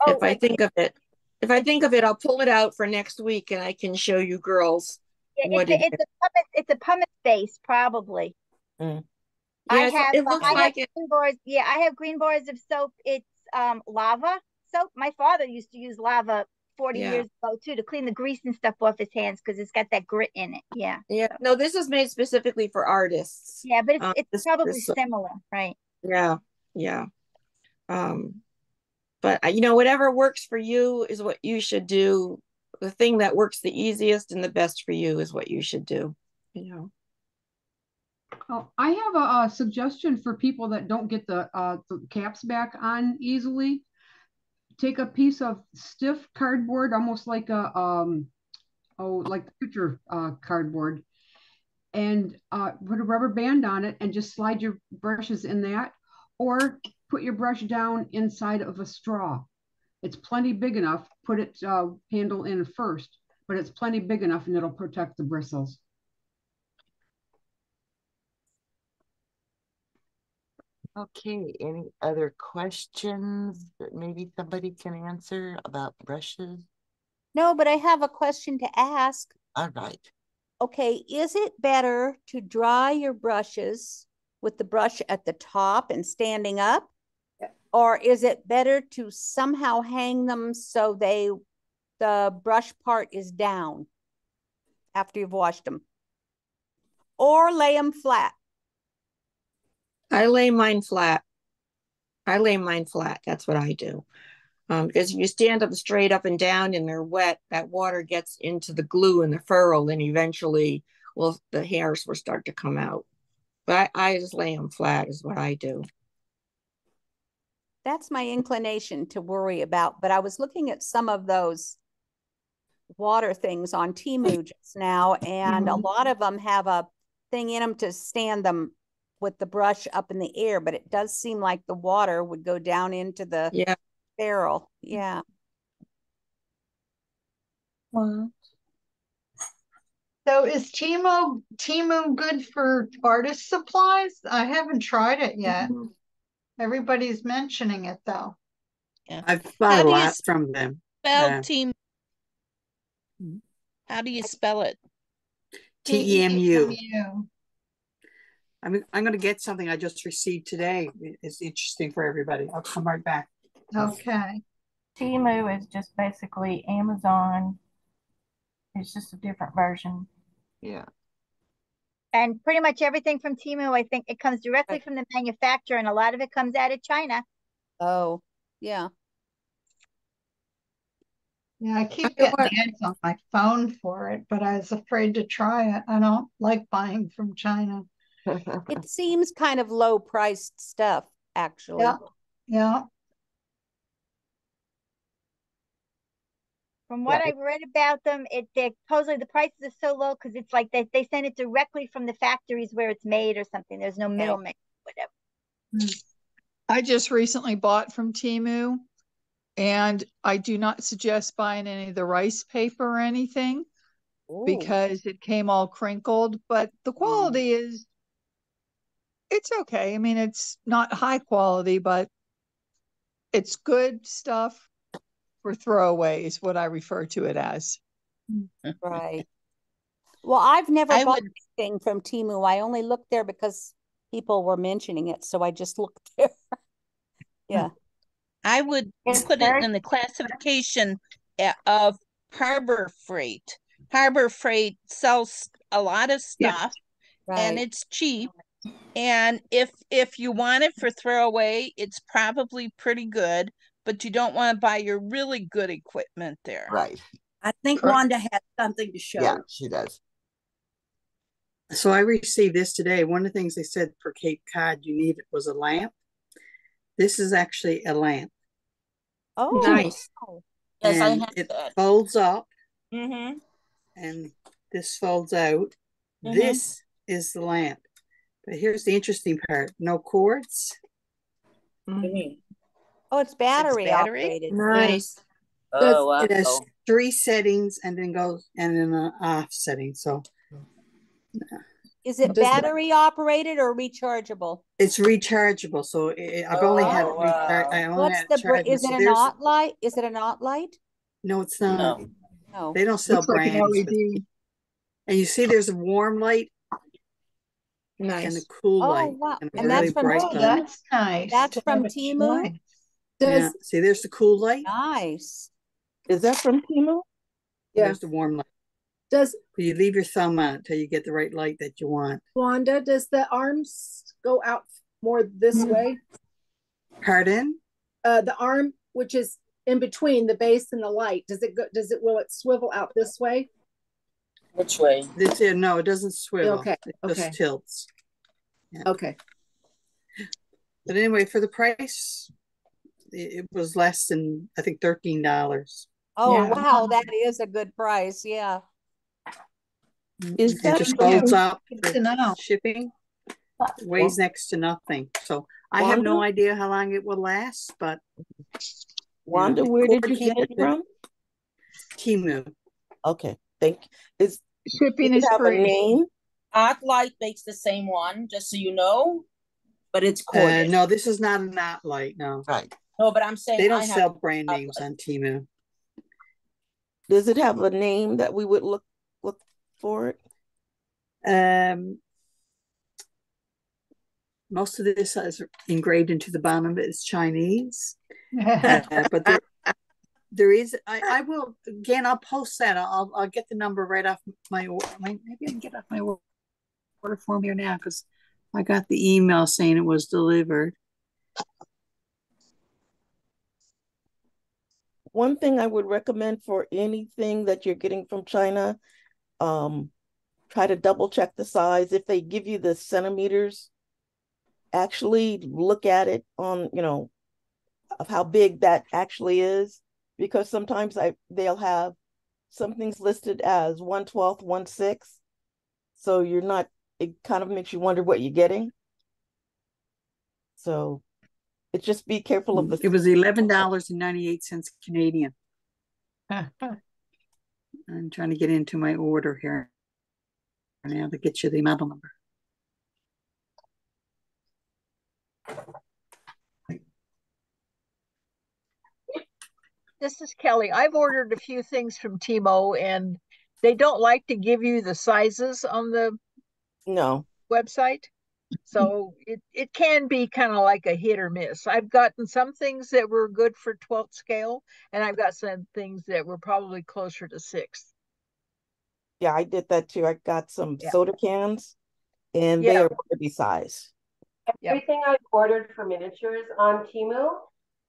Oh, if I think of it, if I think of it, I'll pull it out for next week and I can show you girls Yeah, what it's, a, it it's a pumice, it's a pumice base, probably. Mm. I have, it uh, looks I have like it. green bars. Yeah, I have green bars of soap. It's um lava soap. My father used to use lava 40 Yeah. years ago too to clean the grease and stuff off his hands because it's got that grit in it. Yeah. Yeah, no, this is made specifically for artists. Yeah, but it's Um, it's this- probably this- similar, right? Yeah, yeah. Um, but uh, you know, whatever works for you is what you should do. The thing that works the easiest and the best for you is what you should do. You know. Oh, I have a, a suggestion for people that don't get the, uh, the caps back on easily. Take a piece of stiff cardboard, almost like a, um, oh, like picture, uh, cardboard. And, uh, put a rubber band on it and just slide your brushes in that. Or put your brush down inside of a straw. It's plenty big enough, put it, uh, handle in first, but it's plenty big enough and it'll protect the bristles. Okay, any other questions that maybe somebody can answer about brushes? No, but I have a question to ask. All right. Okay, is it better to dry your brushes with the brush at the top and standing up? Or is it better to somehow hang them so they, the brush part is down after you've washed them? Or lay them flat? I lay mine flat. I lay mine flat. That's what I do. Um, because if you stand up straight up and down and they're wet, that water gets into the glue and the ferrule, and eventually, well, the hairs will start to come out. But I, I just lay them flat is what I do. That's my inclination to worry about, but I was looking at some of those water things on Temu just now, and a Mhm. lot of them have a thing in them to stand them with the brush up in the air, but it does seem like the water would go down into the Yeah. barrel. Yeah. What? So is Timo, Temu good for artist supplies? I haven't tried it yet. Mm-hmm. Everybody's mentioning it though. Yeah. I've How bought a lot from them. Spell Yeah. team. How do you spell it? T E M U. TEMU. I'm, I'm gonna get something I just received today. It's interesting for everybody. I'll come right back. Okay. Temu is just basically Amazon. It's just a different version. Yeah. And pretty much everything from Temu, I think it comes directly from the manufacturer and a lot of it comes out of China. Oh, yeah. Yeah, I keep You know getting ads on my phone for it, but I was afraid to try it. I don't like buying from China. It seems kind of low priced stuff, actually. Yeah, yeah. From what Yeah. I've read about them, it they supposedly the prices are so low because it's like they, they send it directly from the factories where it's made or something. There's no middleman, whatever. Hmm. I just recently bought from Temu and I do not suggest buying any of the rice paper or anything because it came all crinkled, but the hmm. quality is it's okay. I mean, it's not high quality, but it's good stuff for throwaways, what I refer to it as. Right. Well, I've never I bought would- anything from Temu. I only looked there because people were mentioning it, so I just looked there. Yeah. I would It's put very- it in the classification eh, of harbor freight. Harbor freight sells a lot of stuff and Right. it's cheap. And if if you want it for throwaway, it's probably pretty good, but you don't want to buy your really good equipment there. Right. I think Wanda has something to show. Yeah, she does. So I received this today. One of the things they said for Cape Cod you needed was a lamp. This is actually a lamp. Oh, Nice. Yes, I have it that. folds up Mm-hmm. and this folds out. Mhm. This is the lamp. But here's the interesting part. No cords. Mm. Oh, it's battery battery? operated. Nice. Oh, wow. It has three settings and then goes and then an off setting. So Is it Does it- battery operated or rechargeable? it's rechargeable. So it, I've only had it Oh, rechar- I only What's had the it charging. is it So an there's- aught light? Is it an OttLite? No, it's not. No. No. They don't sell Looks like an brands. but- and you see there's a warm light and a Nice. cool Oh, light. wow. And a And that's from bright Oh, that's nice. That's from have Temu? shine. Yeah. See, there's the cool light. Nice. Is that from Temu? Yeah. There's the warm light. Does you leave your thumb out until you get the right light that you want. Wanda, does the arms go out more this way? Pardon? Uh, the arm, which is in between the base and the light, does it go, does it, will it swivel out this way? Which way? This here, no, it doesn't swivel. Okay, It okay. just tilts. Okay. But anyway, for the price, it, it was less than I think thirteen dollars. Oh, Yeah. wow. That is a good price. Yeah. Mm-hmm. Is It that just from- folds up Good for to know. shipping. It weighs next to nothing. So I have no idea how long it will last, but Wanda, the where did you get it from? Temu. Okay, thank you. Is Shipping is it have a free. name? OttLite makes the same one, just so you know, but it's Uh, corded. no, this is not a OttLite. No, Right. No, but I'm saying they I don't have sell brand names Light. on Temu. Does it have a name that we would look look for it? Um, most of this is engraved into the bottom of it is Chinese, uh, but there, there is. I, I will again. I'll post that. I'll I'll get the number right off my. my maybe I can get off my order form here now because I got the email saying it was delivered. One thing I would recommend for anything that you're getting from China, um, try to double check the size. If they give you the centimeters, actually look at it on, you know, of how big that actually is, because sometimes I they'll have some things listed as one twelfth, one sixth. So you're not, it kind of makes you wonder what you're getting. So it just be careful of the It was eleven dollars and ninety eight cents Canadian. I'm trying to get into my order here i now to get you the model number. This is Kelly. I've ordered a few things from Temu and they don't like to give you the sizes on the no. website. So it, it can be kind of like a hit or miss. I've gotten some things that were good for 12th scale, and I've got some things that were probably closer to sixth. Yeah, I did that too. I got some Yeah. soda cans and they are baby size. Everything I've ordered for miniatures on Temu,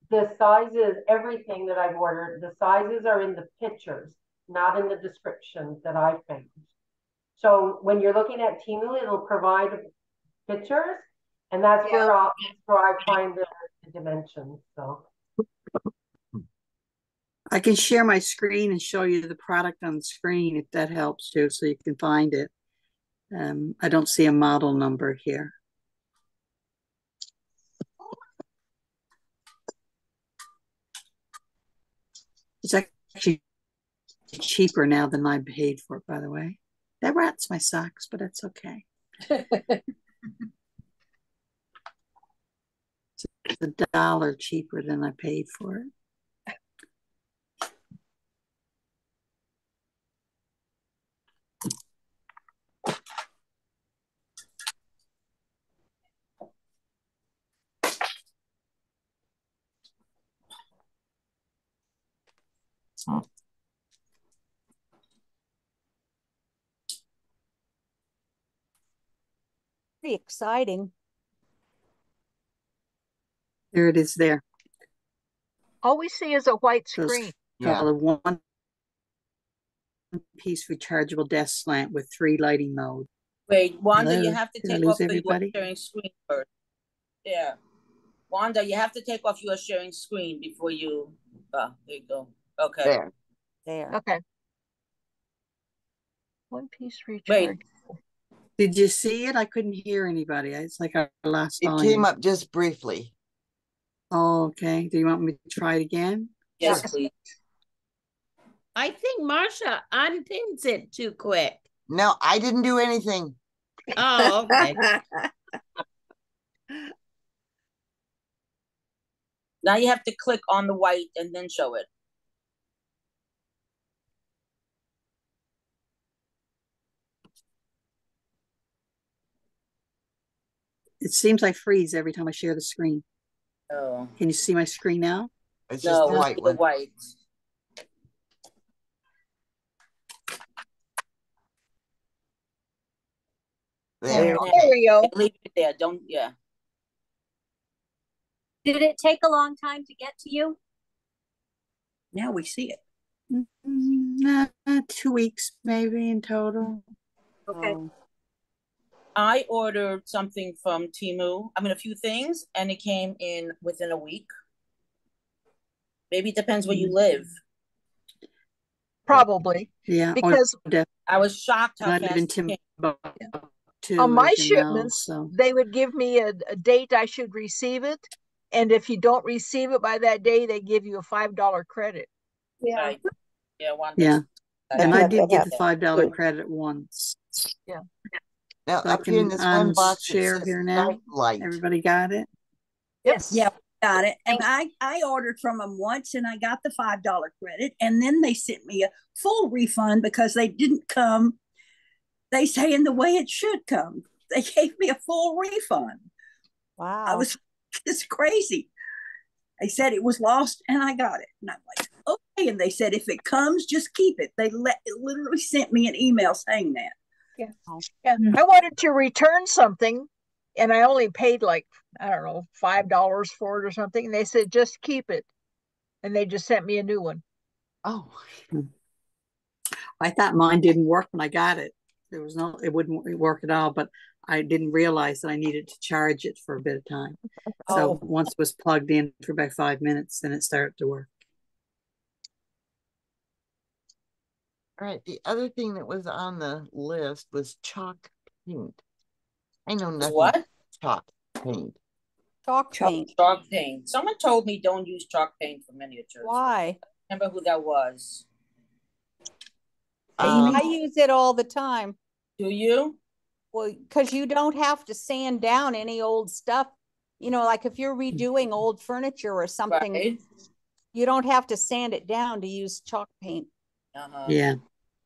the sizes, everything that I've ordered, the sizes are in the pictures, not in the descriptions that I found. So when you're looking at Temu, it'll provide pictures, and that's where I'll, that's where I find the, the dimensions. So I can share my screen and show you the product on the screen if that helps too, so you can find it. Um, I don't see a model number here. It's actually cheaper now than I paid for it, by the way. That rats my socks, but it's okay. it's a dollar cheaper than I paid for it. Pretty exciting. There it is there. All we see is a white Those screen. color one piece rechargeable desk lamp with three lighting modes. Wait, Wanda, you have to Did take lose off your everybody? sharing screen first. Yeah. Wanda, you have to take off your sharing screen before you, ah, there you go. Okay. There. There. Okay. One piece Wait, recharge. Did you see it? I couldn't hear anybody. It's like our last. It volume. came up just briefly. Oh, okay. Do you want me to try it again? yes, please. I think Marcia unpins it too quick. No, I didn't do anything. Oh, okay. Now you have to click on the white and then show it. It seems I freeze every time I share the screen. Oh. Can you see my screen now? It's No, just the just white the one. white. There. There There we go. Leave it there. Don't, yeah. Did it take a long time to get to you? Now we see it. Mm, uh, two weeks maybe in total. Okay. Oh, I ordered something from Temu. I mean, a few things, and it came in within a week. Maybe it depends where you mm. live. Probably. Yeah. Because I was shocked how not fast even it came. Timbuktu. on my as you shipments, so they would give me a, a date I should receive it. And if you don't receive it by that day, they give you a five dollar credit. Yeah. Right. Yeah, one. yeah. And I did get the five dollar credit once. Yeah. Now So I up here in can this one um, box, share here now. light. Everybody got it? Yes. Yeah, got it. And I, I ordered from them once and I got the $5 credit. And then they sent me a full refund because they didn't come, they say in the way it should come. They gave me a full refund. wow. I was, it's crazy. They said it was lost and I got it. And I'm like, okay. And they said, if it comes, just keep it. They let, it literally sent me an email saying that. Yeah. Oh. Yeah. I wanted to return something and I only paid like, I don't know, five dollars for it or something. And they said, just keep it. And they just sent me a new one. Oh, I thought mine didn't work when I got it. There was no, it wouldn't work at all, but I didn't realize that I needed to charge it for a bit of time. So Oh. once it was plugged in for about five minutes, then it started to work. All right. The other thing that was on the list was chalk paint. I know nothing. What? Chalk paint. Chalk Chalk, paint. chalk paint. Someone told me don't use chalk paint for miniatures. Why? Remember who that was? Um, I use it all the time. Do you? Well, because you don't have to sand down any old stuff. You know, like if you're redoing old furniture or something, Right. you don't have to sand it down to use chalk paint. Uh-huh. Yeah.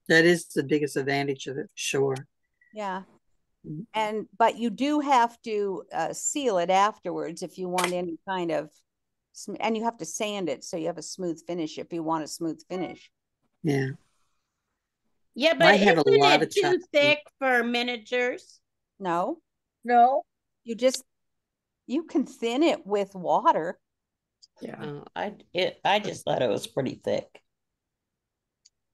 That is the biggest advantage of it, sure. Yeah. Mhm. And, but you do have to uh, seal it afterwards if you want any kind of, sm- and you have to sand it so you have a smooth finish if you want a smooth finish. Yeah. Yeah, I but have a isn't lot it of too chocolate. thick for miniatures? No, No, you just you can thin it with water. Yeah. Oh, I it I just thought it was pretty thick.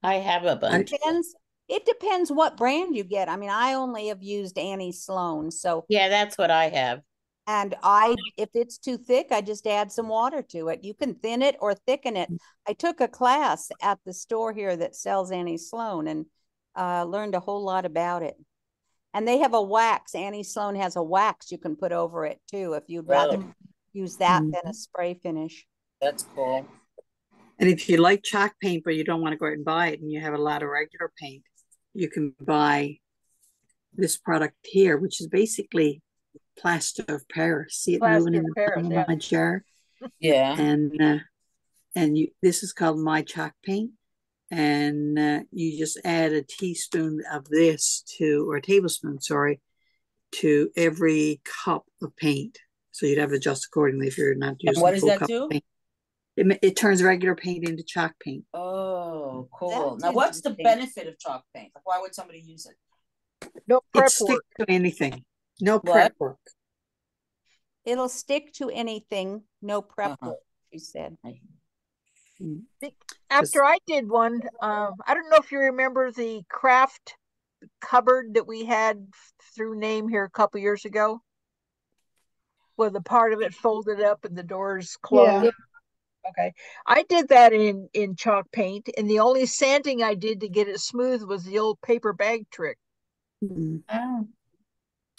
I have a bunch. Depends. It depends what brand you get. I mean, I only have used Annie Sloan, so Yeah, that's what I have. and I if it's too thick, I just add some water to it. You can thin it or thicken it. I took a class at the store here that sells Annie Sloan and uh, learned a whole lot about it. And they have a wax. Annie Sloan has a wax you can put over it too if you'd rather Really? use that than Mm-hmm. a spray finish. That's cool. And if you like chalk paint, but you don't want to go out and buy it and you have a lot of regular paint, you can buy this product here, which is basically plaster of Paris. See it Plaster moving in of the Paris, yeah. my jar? Yeah. And uh, and you this is called my chalk paint. And uh, you just add a teaspoon of this to, or a tablespoon, sorry, to every cup of paint. So you'd have to adjust accordingly if you're not And using what a does full that cup do? of paint. It, it turns regular paint into chalk paint. Oh, cool. That's Now, what's the benefit of chalk paint? Like, why would somebody use it? no It prep sticks work. to anything. No What? prep work. It'll stick to anything, no prep Uh-huh. work, she said. After I did one, um, I don't know if you remember the craft cupboard that we had through name here a couple years ago. Where the part of it folded up and the doors closed. Yeah. Okay. I did that in in chalk paint, and the only sanding I did to get it smooth was the old paper bag trick. Mm. Oh.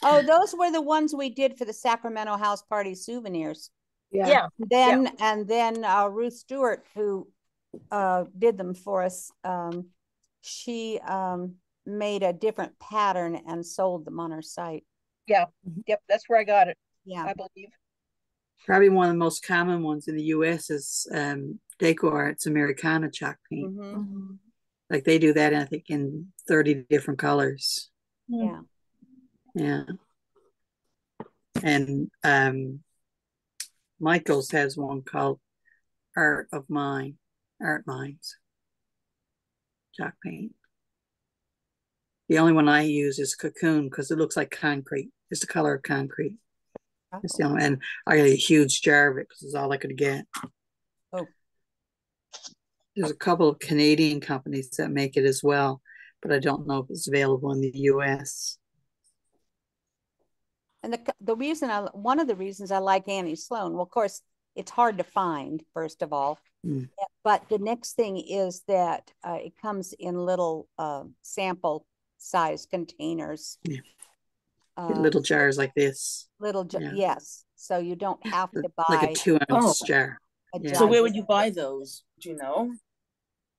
Oh, those were the ones we did for the Sacramento House Party souvenirs. Yeah. Yeah. Then and then uh, Ruth Stewart, who uh, did them for us, um, she um, made a different pattern and sold them on her site. Yeah. Yep. That's where I got it. Yeah. I believe. Probably one of the most common ones in the US is um, Deco Arts Americana chalk paint. hmm Like they do that, I think, in 30 different colors. Yeah. Yeah. And um, Michael's has one called Art of Mine, Art Minds, chalk paint. The only one I use is Cocoon because it looks like concrete. It's the color of concrete. The only, and I got a huge jar of it because it's all I could get. Oh. There's a couple of Canadian companies that make it as well, but I don't know if it's available in the US. And the the reason I one of the reasons I like Annie Sloan, well, of course, it's hard to find, first of all. Mm. But the next thing is that uh, it comes in little uh, sample size containers. Yeah. Uh, Little jars like this, little, ju- yeah. yes. So you don't have to buy like a two ounce Oh. jar. yeah. So where would you buy those? Do you know?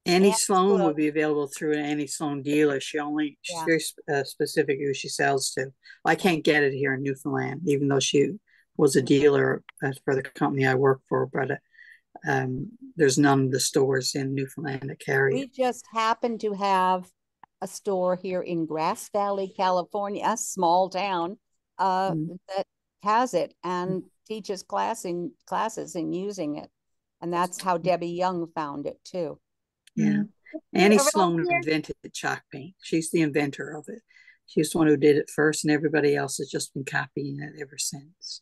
Annie Annie Sloan Sloan. would be available through an Annie Sloan dealer. She only she's Yeah. very sp- uh, specific who she sells to. I can't get it here in Newfoundland, even though she was a dealer uh, for the company I work for. But uh, um, there's none of the stores in Newfoundland that carry We it. just happen to have a store here in Grass Valley, California, a small town, uh, Mm. that has it and teaches class in classes in using it. And that's how Debbie Young found it too. Yeah, Annie Sloan here- invented chalk paint. She's the inventor of it. She's the one who did it first, and everybody else has just been copying it ever since.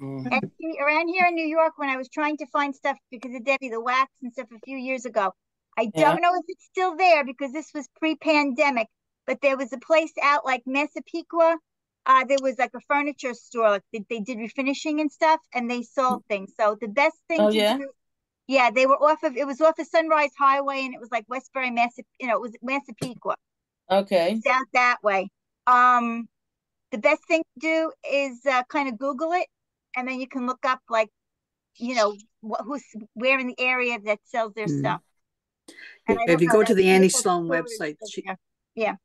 Mm. And around here in New York, when I was trying to find stuff because of Debbie, the wax and stuff a few years ago, I Yeah. don't know if it's still there because this was pre-pandemic, but there was a place out like Massapequa. Uh, there was like a furniture store, like they, they did refinishing and stuff, and they sold things. So the best thing Oh, to yeah? do, yeah, they were off of it was off of Sunrise Highway, and it was like Westbury, Massa, you know, it was Massapequa. Okay. It's out that way. Um, the best thing to do is uh, kind of Google it, and then you can look up like, you know, wh- who's where in the area that sells their Mm. stuff. And If you go to the Annie Sloan website, she. Yeah.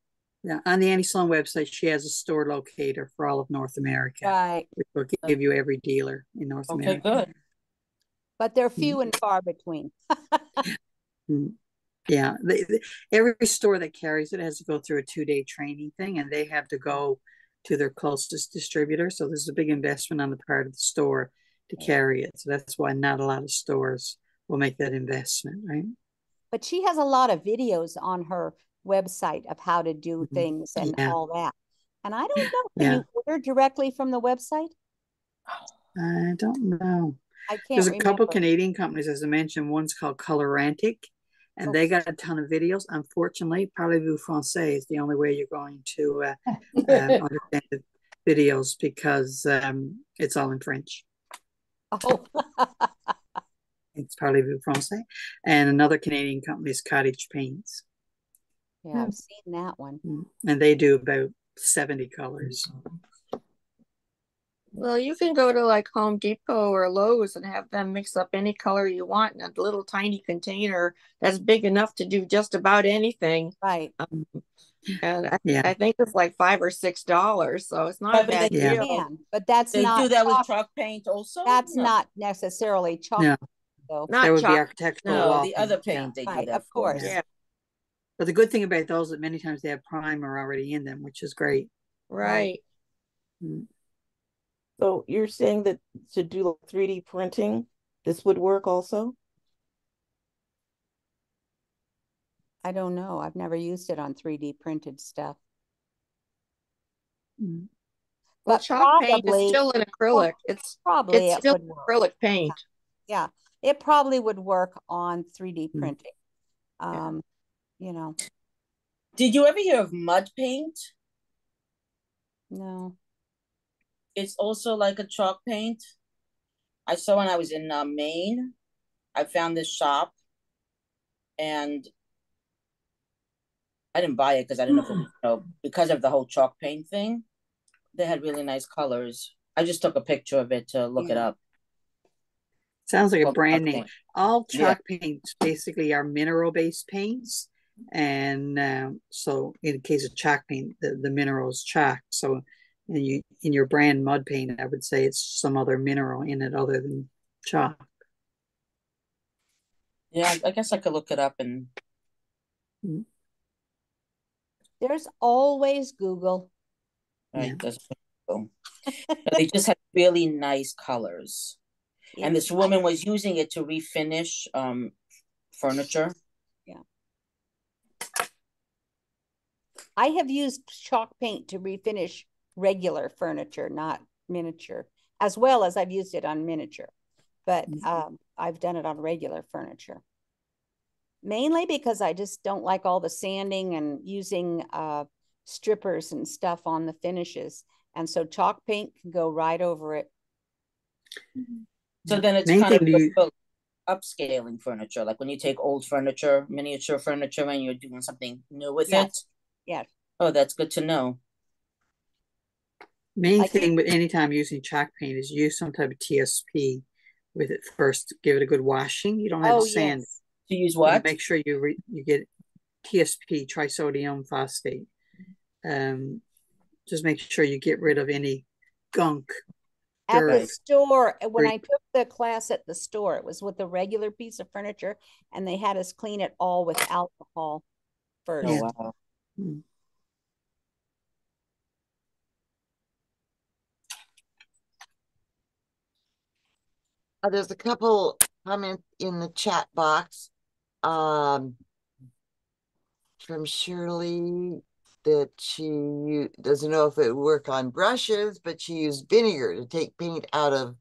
yeah, on the Annie Sloan website, she has a store locator for all of North America, Right. which will give you every dealer in North Okay, America. good. But they're few and far between. Mm. Yeah, they, they- every store that carries it has to go through a two-day training thing, and they have to go to their closest distributor. So there's a big investment on the part of the store to carry it. So that's why not a lot of stores will make that investment, right? But she has a lot of videos on her website of how to do things and Mm-hmm. Yeah. all that. And I don't know, can Yeah. you order directly from the website? I don't know. I can't There's a couple. Canadian companies, as I mentioned. One's called Colorantic, and they got a ton of videos. Unfortunately, Parlez-vous français is the only way you're going to uh, um, understand the videos because um, it's all in French. Oh, It's Parlez-vous français, and another Canadian company is Cottage Paints, yeah, I've seen that one. and they do about seventy colors. Well, you can go to like Home Depot or Lowe's and have them mix up any color you want in a little tiny container that's big enough to do just about anything. Right. Um, and I, Yeah. I think it's like five or six dollars, so it's not Yeah, a but bad they Yeah. deal. Can, but that's They not do that with chalk- chalk paint also? That's No. not necessarily chalk, No, though. Not that would be architectural No, wall the other paint, yeah. they Right, that of course. Yeah, But the good thing about those is that many times they have primer already in them, which is great. right. Mm. So you're saying that to do like 3D printing, this would work also? I don't know. I've never used it on 3D printed stuff. Mm. Well, But chalk paint is still an acrylic. It's Probably it's it still would work. acrylic paint. Yeah, it probably would work on 3D Mm. printing. Um, you know, Did you ever hear of mud paint? no. It's also like a chalk paint. I saw when I was in uh, Maine. I found this shop, and I didn't buy it because I didn't know, if it was, you know because of the whole chalk paint thing. They had really nice colors. I just took a picture of it to look it up. Sounds like a Called brand name. paint. All Yeah. chalk paints basically are mineral-based paints, and um, so in the case of chalk paint, the, the mineral is chalk. So in you in your brand mud paint, I would say it's some other mineral in it other than chalk. Yeah, I guess I could look it up and There's always Google. right. Yeah. That's cool. They just have really nice colors. And this woman was using it to refinish um furniture. Yeah. I have used chalk paint to refinish regular furniture, not miniature, as well as I've used it on miniature. But Mhm. um, I've done it on regular furniture. Mainly because I just don't like all the sanding and using uh, strippers and stuff on the finishes. And so chalk paint can go right over it. So then it's Main kind of you- upscaling furniture, like when you take old furniture, miniature furniture, and you're doing something new with Yes. it. Yes. Oh, that's good to know. Main Like- thing with anytime using chalk paint is use some type of TSP with it first. Give it a good washing. You don't have Oh, to sand yes. To use and what? Make sure you re, you get TSP, trisodium phosphate. Um, just make sure you get rid of any gunk. At the store, when Great. I took the class at the store, it was with a regular piece of furniture and they had us clean it all with alcohol first. Oh wow. Mm. Uh, there's a couple comments in the chat box. Um, from Shirley that she doesn't know if it would work on brushes, but she used vinegar to take paint out of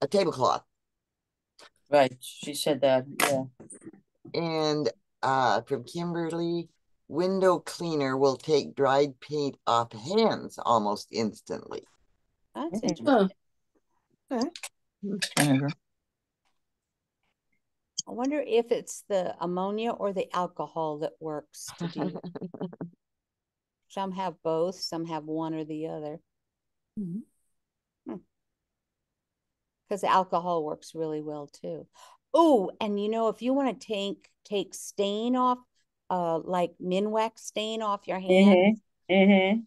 a tablecloth. Right. She said that. Yeah. And uh, from Kimberly, window cleaner will take dried paint off hands almost instantly. That's Mhm. interesting. Huh. Okay. I wonder if it's the ammonia or the alcohol that works to do. Some have both, some have one or the other. Because alcohol works really well too. Oh, and you know, if you want to take take stain off, uh, like Minwax stain off your hands, Mm-hmm.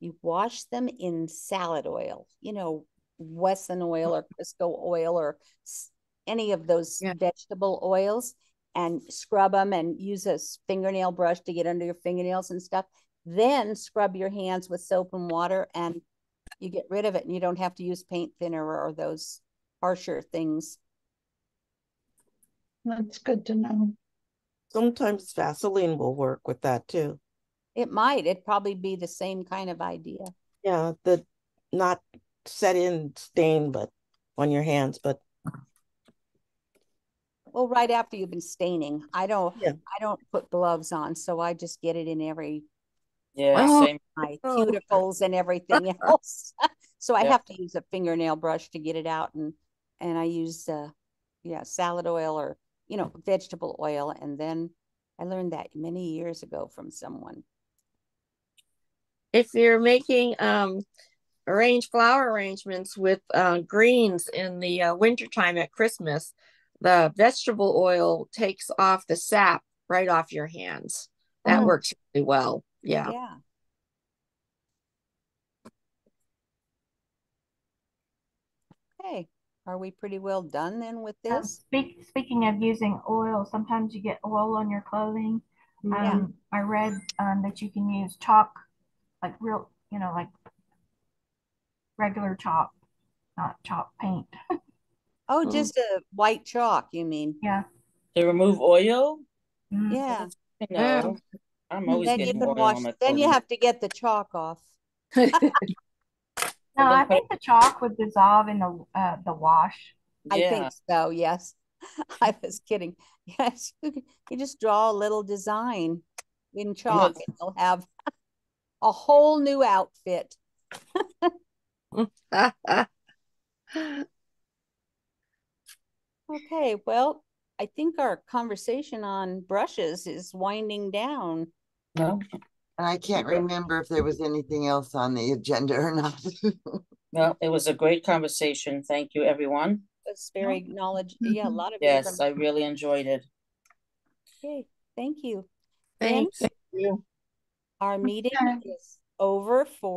you wash them in salad oil, you know, Wesson oil or Crisco oil or any of those Yeah. vegetable oils and scrub them and use a fingernail brush to get under your fingernails and stuff. Then scrub your hands with soap and water and you get rid of it and you don't have to use paint thinner or those harsher things. That's good to know. Sometimes Vaseline will work with that too. It might. It'd probably be the same kind of idea. Yeah, the not set in stain, but on your hands, but Well, right after you've been staining. I don't Yeah. I don't put gloves on, so I just get it in every Yeah, Oh, same. my Oh. cuticles and everything else. So I Yep. have to use a fingernail brush to get it out and and I use uh yeah, salad oil or you know, vegetable oil and then I learned that many years ago from someone. If you're making um arrange flower arrangements with uh, greens in the uh, wintertime at Christmas, the vegetable oil takes off the sap right off your hands. That Oh. works really well. Yeah. Yeah. Okay, are we pretty well done then with Um, this? speak, speaking of using oil, sometimes you get oil on your clothing. Yeah. Um, I read um, that you can use chalk, like real, you know, like regular chalk, not chalk paint. Oh, Mm. just a white chalk, you mean? Yeah. To remove oil? Yeah. No, I'm always Then you getting can oil wash, on my then you clothing. have to get the chalk off. No, I think the chalk would dissolve in the uh, the wash. I Yeah. think so, yes. I was kidding. Yes, you can- you just draw a little design in chalk and you'll have a whole new outfit. Okay, well, I think our conversation on brushes is winding down. No, And I can't remember if there was anything else on the agenda or not. no, it was a great conversation. Thank you, everyone. It's very knowledge, mm-hmm. yeah, a lot of Yes, I really enjoyed it. Okay, thank you. Then Thanks. our meeting is over for